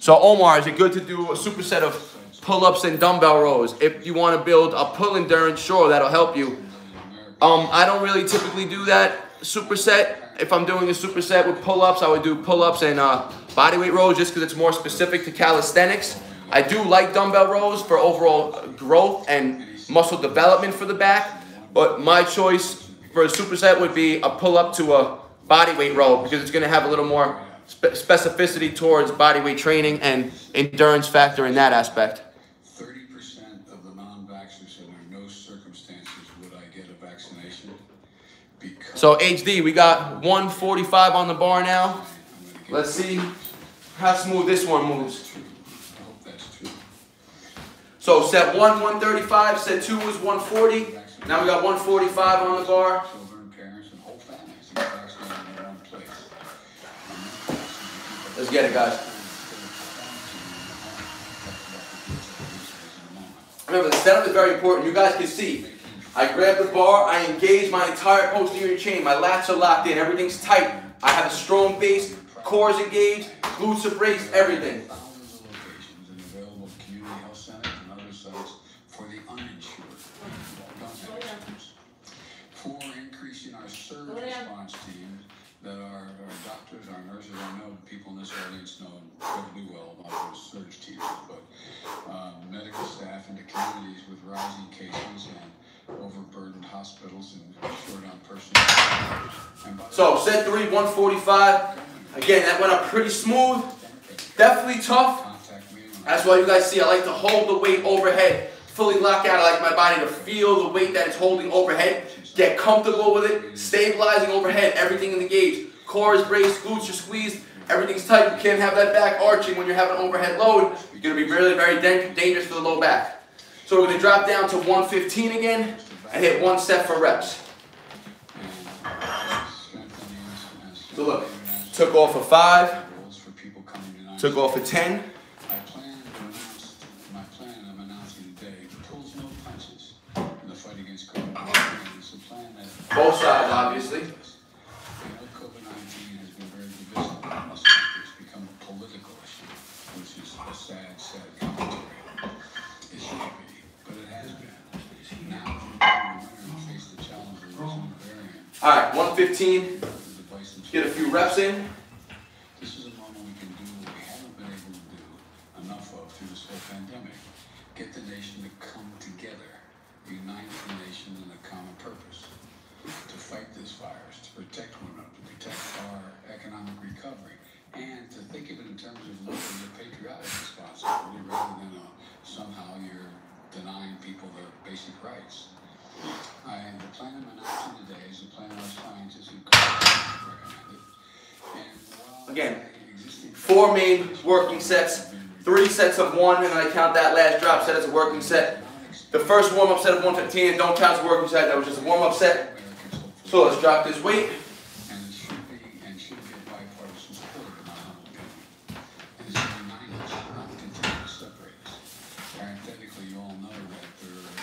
So, Omar, is it good to do a superset of pull ups and dumbbell rows? If you want to build a pull endurance, sure, that'll help you. Um, I don't really typically do that superset. If I'm doing a superset with pull-ups, I would do pull-ups and uh, bodyweight rows just because it's more specific to calisthenics. I do like dumbbell rows for overall growth and muscle development for the back, but my choice for a superset would be a pull-up to a bodyweight row because it's going to have a little more spe specificity towards bodyweight training and endurance factor in that aspect. 30% of the non-vaxxers said under no circumstances would I get a vaccination So HD, we got 145 on the bar now. I'm gonna get Let's see how smooth this one moves. true. I hope that's true. So set one, 135, set two was 140. Now we got 145 on the bar. Children, parents, and whole families get vaccinated in one place. Let's get it, guys. Remember, the setup is very important. You guys can see. I grab the bar, I engage my entire posterior chain. My lats are locked in, everything's tight. I have a strong base, core is engaged, glutes are braced, everything. For increasing our surge response our doctors, our nurses, I know people in this audience know incredibly well about those surge teams, but um, medical staff in the communities with rising cases and overburdened hospitals and short on personnel. And by the So set three, 145. Again, that went up pretty smooth. Definitely tough. That's why you guys see I like to hold the weight overhead, fully lock out. I like my body to feel the weight that it's holding overhead, get comfortable with it, stabilizing overhead, everything in the gauge. Core is braced, glutes are squeezed, everything's tight. You can't have that back arching when you're having overhead load. You're gonna be really very dan- dangerous for the low back. So we're gonna drop down to 115 again and hit one set for reps. So look, took off a five, took off a 10, I plan to All right, 115. The device themselves. Get a few reps in. This is a moment we can do what we haven't been able to do enough of through this whole pandemic. Get the nation to come together, unite the nation in a common purpose, to fight this virus, to protect one another, to protect our economic recovery, and to think of it in terms of local and patriotic responsibility rather than uh, somehow you're denying people their basic rights. I, the plan I'm announcing today is a plan our scientists and recommended. And Again, Four main working sets, three sets of one, and I count that last drop set as a working set. The first warm-up set of 115, don't count as a working set, that was just a warm-up set. So let's drop this weight. And it should be, and should get bipartisan support, in my humble opinion. It is to unite us, not continue to separate us. Parenthetically, you all know that there are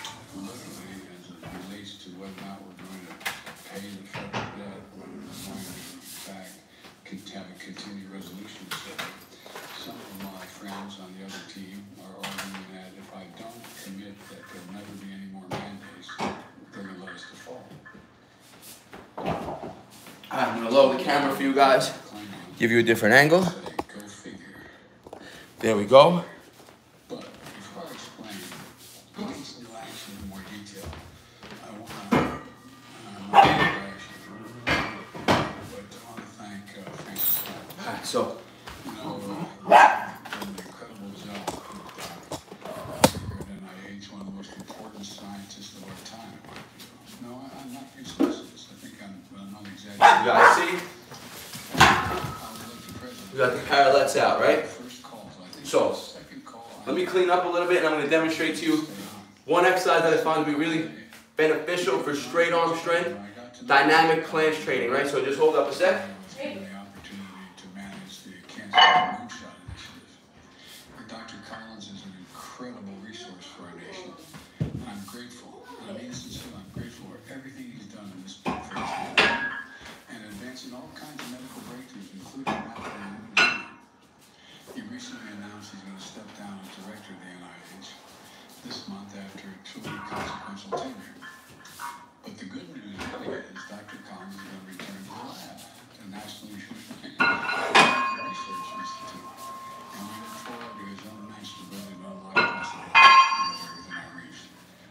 lower the camera for you guys, give you a different angle. There we go. Uh, uh, so uh, incredible uh, NIH, one of the most important scientists of our time. In my view. No, I- I'm not. I think I'm, not you guys see, I was the president. we got the parallettes out, right? First calls, I think So, the second call. I- Let me clean up a little bit and I'm gonna demonstrate to you one exercise that I found to be really beneficial for straight arm strength, When I got to know- dynamic planche training, right? So just hold up a sec. Given the announced he's gonna step down as director of the NIH this month after a truly consequential tenure. But the good news really is Dr. Collins is going to return to the lab, the National Research Institute. And we look forward to his unmatched ability to unlock possibilities.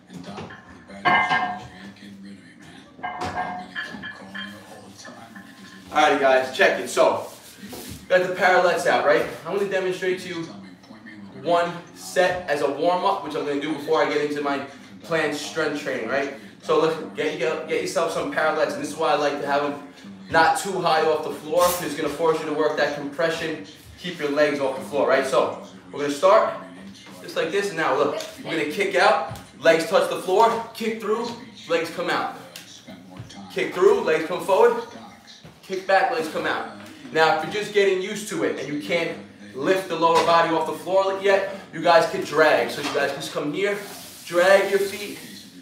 And Doc, the bad news is you ain't getting rid of me, man. I'm going to keep calling you all the time because Alrighty guys, check it. So, got the parallettes out, right? I'm gonna demonstrate to you one set as a warm up, which I'm gonna do before I get into my planche strength training, right? So look, get, get, get yourself some parallettes, and this is why I like to have them not too high off the floor, because it's gonna force you to work that compression, keep your legs off the floor, right? So, we're gonna start just like this, and now look, we're gonna kick out, legs touch the floor, kick through, legs come out. Kick through, legs come forward, kick back, legs come out. Now, if you're just getting used to it and you can't lift the lower body off the floor yet, you guys can drag. So you guys just come here, drag your feet,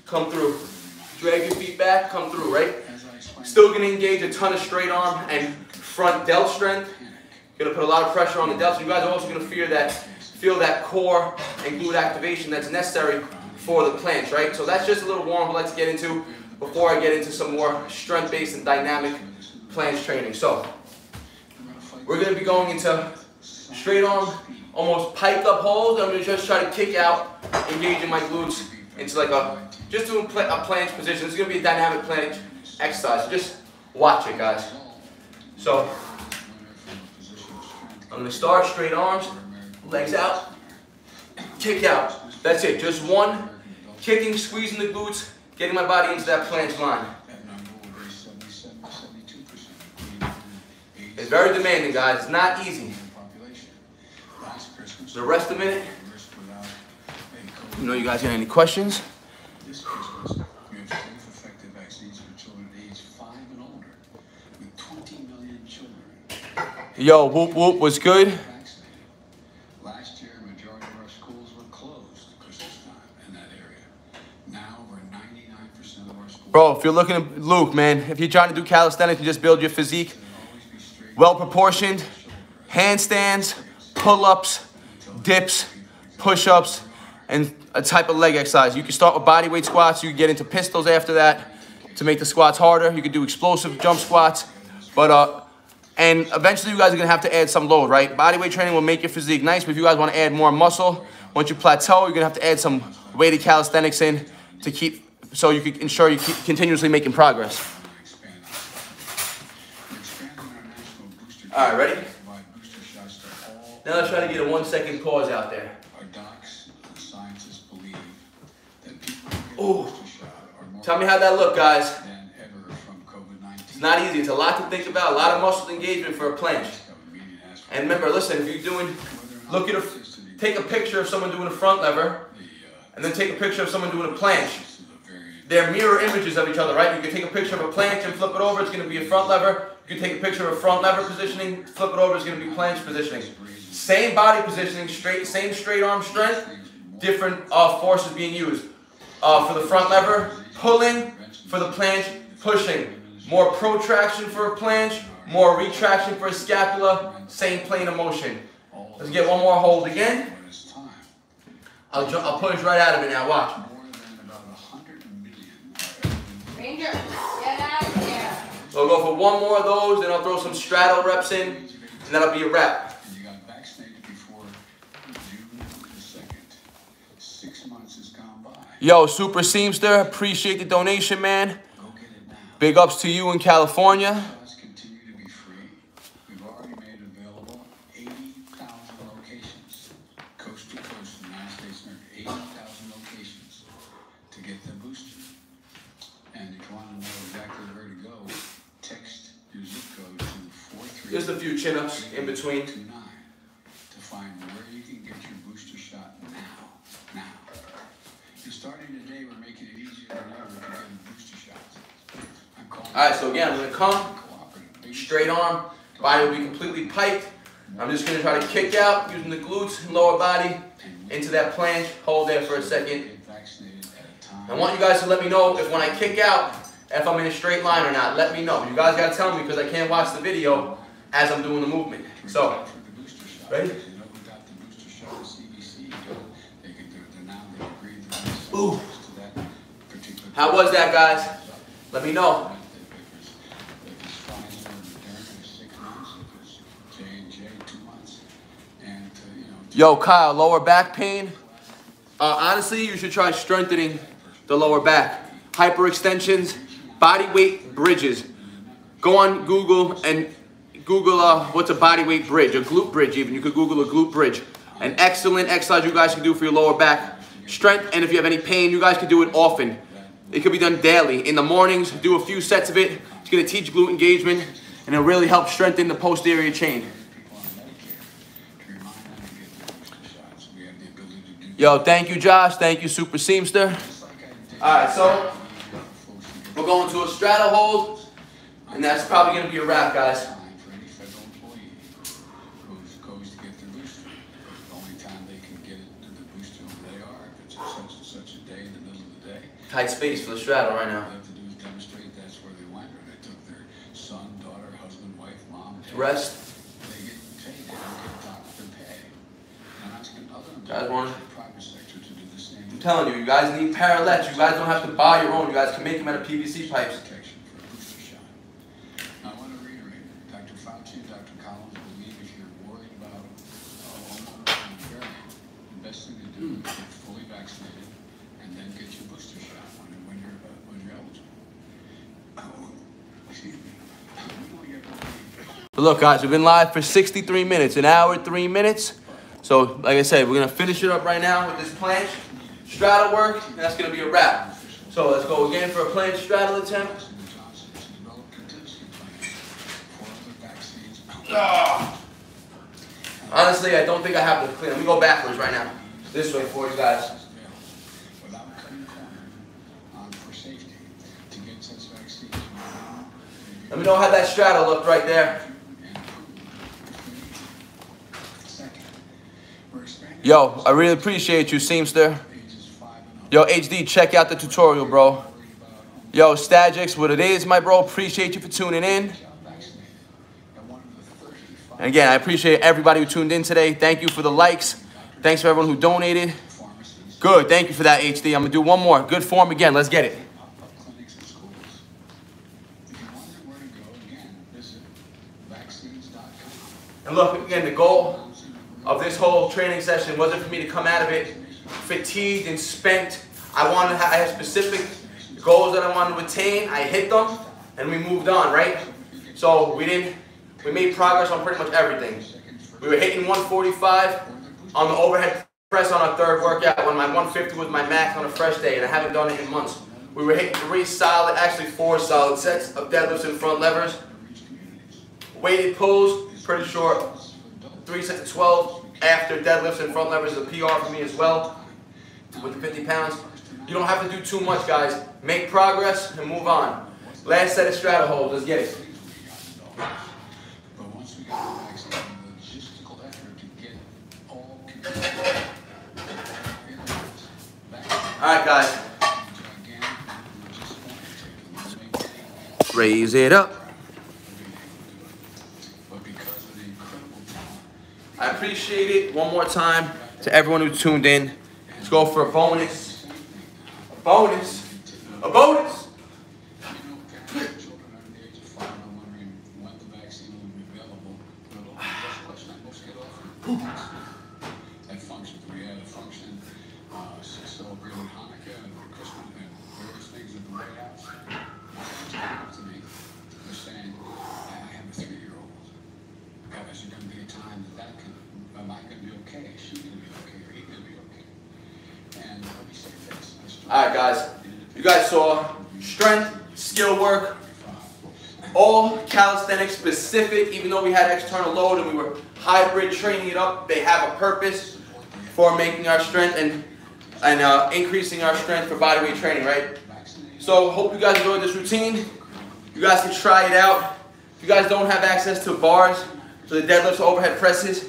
come through. Drag your feet back, come through, right? Still gonna engage a ton of straight arm and front delt strength. Gonna put a lot of pressure on the delts. You guys are also gonna feel that, feel that core and glute activation that's necessary for the planche, right? So that's just a little warm like to get into before I get into some more strength-based and dynamic planche training. So we're gonna be going into straight arm, almost piped up holds. I'm gonna just try to kick out, engaging my glutes into like a, just doing pla- a planche position. It's gonna be a dynamic planche exercise. So just watch it, guys. So I'm gonna start straight arms, legs out, kick out. That's it. Just one kicking, squeezing the glutes, getting my body into that planche line. That number will be 77, 72%. It's very demanding, guys. It's not easy. The rest of without a you know, you guys got any questions? This Christmas, we have safe, effective vaccines for children aged five and older, with 20 million children Yo, whoop whoop was good. Last year, majority of our schools were closed Christmas time in that area. Now, over 99% of our schools Bro, if you're looking at Luke, man, if you're trying to do calisthenics and just build your physique, will always be straight well proportioned, handstands, pull ups, dips, push ups, and a type of leg exercise. You can start with body weight squats, you can get into pistols after that to make the squats harder. You can do explosive jump squats, but uh, and eventually you guys are gonna have to add some load, right? Body weight training will make your physique nice, but if you guys wanna add more muscle, once you plateau, you're gonna have to add some weighted calisthenics in to keep, so you can ensure you keep continuously making progress. expand. We're expanding our national booster All right, ready? Now let's try to get a one second pause out there. Our docs and scientists believe that people who get shot are more Tell me how that look, guys. than ever from COVID-19. It's not easy. It's a lot to think about. A lot of muscle engagement for a planche. And remember, listen, if you're doing, look at a, take a picture of someone doing a front lever, uh, and then take a picture of someone doing a planche. They're mirror images of each other, right? You can take a picture of a planche and flip it over. It's going to be a front lever. You can take a picture of a front lever positioning, flip it over. It's going to be planche positioning. Same body positioning, straight, same straight arm strength, different uh, forces being used. Uh, for the front lever, pulling. For the planche, pushing. More protraction for a planche, more retraction for a scapula. Same plane of motion. Let's get one more hold again. When it's time, I'll, I'll push right out of it now. Watch. more than about 100 million are eligible Ranger, get out of here. We'll go for one more of those, then I'll throw some straddle reps in, and that'll be a wrap. Yo, Super Seamster, appreciate the donation, man. Go get it now. Big ups to you in California. Shots continue to chin-ups We've All right, so again, I'm gonna come straight arm, body will be completely piked. I'm just gonna try to kick out using the glutes and lower body into that planche. Hold there for a second. I want you guys to let me know if when I kick out, if I'm in a straight line or not. Let me know. You guys gotta tell me because I can't watch the video as I'm doing the movement. So, ready? Ooh. how was that, guys? Let me know. If it's Pfizer or Moderna, it's six months. If it's J and J, two months. And, uh, you know. Yo, Kyle, lower back pain. Uh, honestly, you should try strengthening the lower back. Hyperextensions, body weight bridges. Go on Google and Google uh, what's a body weight bridge, a glute bridge even. You could Google a glute bridge. An excellent exercise you guys can do for your lower back strength. And if you have any pain, you guys can do it often. It could be done daily. In the mornings, do a few sets of it. It's gonna teach glute engagement and it'll really help strengthen the posterior chain. Yo, thank you, Josh. Thank you, Super Seamster. All right, so we're going to a straddle hold, and that's probably gonna be a wrap, guys. to. Tight space for the straddle right now. to. Rest. They get telling you, you guys need parallettes. You guys don't have to buy your own. You guys can make them out of PVC pipes. Protection for a booster shot. I want to reiterate, Dr. Fauci and Dr. Collins believe if you're worried about uh, Omicron variant, the best thing to do is get fully vaccinated and then get your booster shot when, when you're, uh, when you're eligible. Oh, excuse me. We don't get But look, guys, we've been live for 63 minutes, an hour, three minutes. So, like I said, we're gonna finish it up right now with this planche straddle work, and that's gonna be a wrap. So let's go again for a planche straddle attempt. To. Ah. Honestly, I don't think I have the clean. Let me go backwards right now. This way for you guys. To. Let me know how that straddle looked right there. Yo, I really appreciate you, Seamster. ages five and up. Yo, HD, check out the tutorial, bro. Yo, Stagix, what it is, my bro. Appreciate you for tuning in. And one of the 35 And again, I appreciate everybody who tuned in today. Thank you for the likes. Thanks for everyone who donated. Good, thank you for that, HD. I'm gonna do one more. Good form again. Let's get it. to. And look, again, the goal of this whole training session wasn't for me to come out of it fatigued and spent. I wanted, I have specific goals that I wanted to attain. I hit them, and we moved on, right? So we didn't, we made progress on pretty much everything. We were hitting 145 on the overhead press on our third workout when my 150 was my max on a fresh day, and I haven't done it in months. We were hitting three solid, actually four solid sets of deadlifts and front levers. Weighted pulls, pretty short, three sets of 12 after deadlifts and front levers is a PR for me as well with the 50 pounds. You don't have to do too much, guys. Make progress and move on. Last set of straddle holds. Let's get it. But once we got the vaccine, the logistical effort to get all community All right, guys. gigantic logistical undertaking, maintaining Raise it up. But because of the incredible talent, I appreciate it one more time to everyone who tuned in. Go for a bonus. A bonus. A bonus. you know, parents of children under the age of five that functions. We had a function uh, celebrating Hanukkah and Christmas and various things at the White House. My friends came up to me. They're saying, I I have a three-year-old. God, is there going to be a time that that can, am I going to be okay? Is she going to be okay? Are you going to be okay? And let me say this. I started- All right, guys. You guys saw strength, skill work, all calisthenics specific. Even though we had external load and we were hybrid training it up, they have a purpose for making our strength and and uh, increasing our strength for bodyweight training, right? So hope you guys enjoyed this routine. You guys can try it out. If you guys don't have access to bars, so the deadlifts or overhead presses,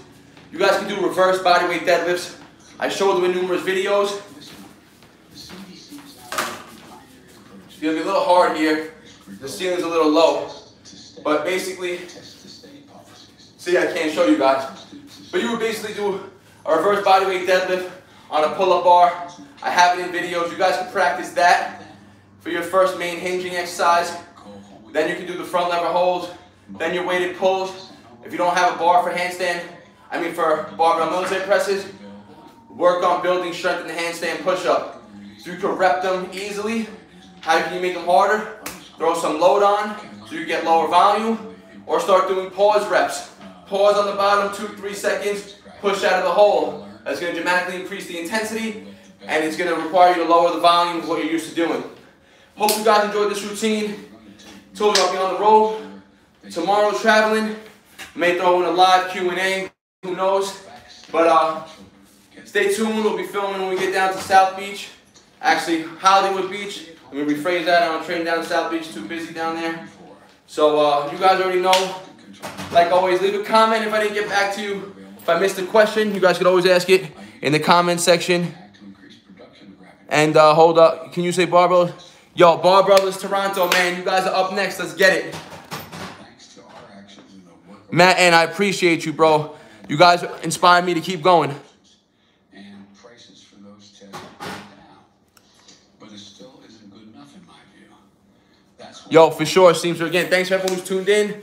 you guys can do reverse bodyweight deadlifts. I showed them in numerous videos. It's gonna be a little hard here. The ceiling's a little low, but basically, see, I can't show you guys. But you would basically do a reverse bodyweight deadlift on a pull-up bar. I have it in videos. You guys can practice that for your first main hinging exercise. Then you can do the front lever holds. Then your weighted pulls. If you don't have a bar for handstand, I mean for barbell military presses, work on building strength in the handstand push-up. So you can rep them easily. How can you make them harder? Throw some load on so you get lower volume, or start doing pause reps. Pause on the bottom, two, three seconds, push out of the hole. That's going to dramatically increase the intensity, and it's going to require you to lower the volume of what you're used to doing. Hope you guys enjoyed this routine. Told you I'll be on the road. Tomorrow traveling. May throw in a live Q&A. Who knows? But uh, stay tuned. We'll be filming when we get down to South Beach. Actually, Hollywood Beach. Let me rephrase that. I'm train down to South Beach. Too busy down there. So uh, you guys already know. Like always, leave a comment if I didn't get back to you. If I missed a question, you guys could always ask it in the comment section. And uh, hold up, can you say Bar Brothers? Yo, Bar Brothers Toronto, man, you guys are up next. Let's get it. Matt, and I appreciate you, bro. You guys inspired me to keep going. And prices for those tests are going down. But it still isn't good enough in my view. That's why Yo, for sure. Seems so again. Thanks for everyone who's tuned in.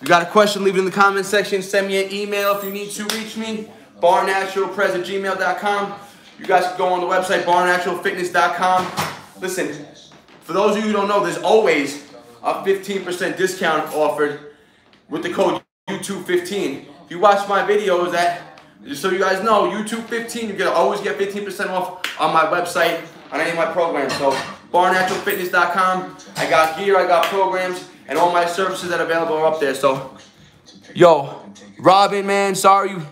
You got a question, leave it in the comment section. Send me an email if you need to reach me. barnaturalprez at gmail.com. You guys can go on the website, barnaturalfitness.com. Listen, for those of you who don't know, there's always a 15% discount offered with the code YouTube15. If you watch my videos, that just so you guys know, YouTube15, you can always get 15% off on my website on any of my programs. So barnaturalfitness.com. I got gear, I got programs, and all my services that are available are up there. So, yo, Robin, man, sorry you,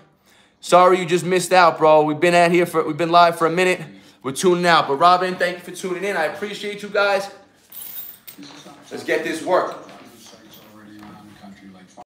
sorry you just missed out, bro. We've been at here for, we've been live for a minute. We're tuning out, but Robin, thank you for tuning in. I appreciate you guys. Let's get this work.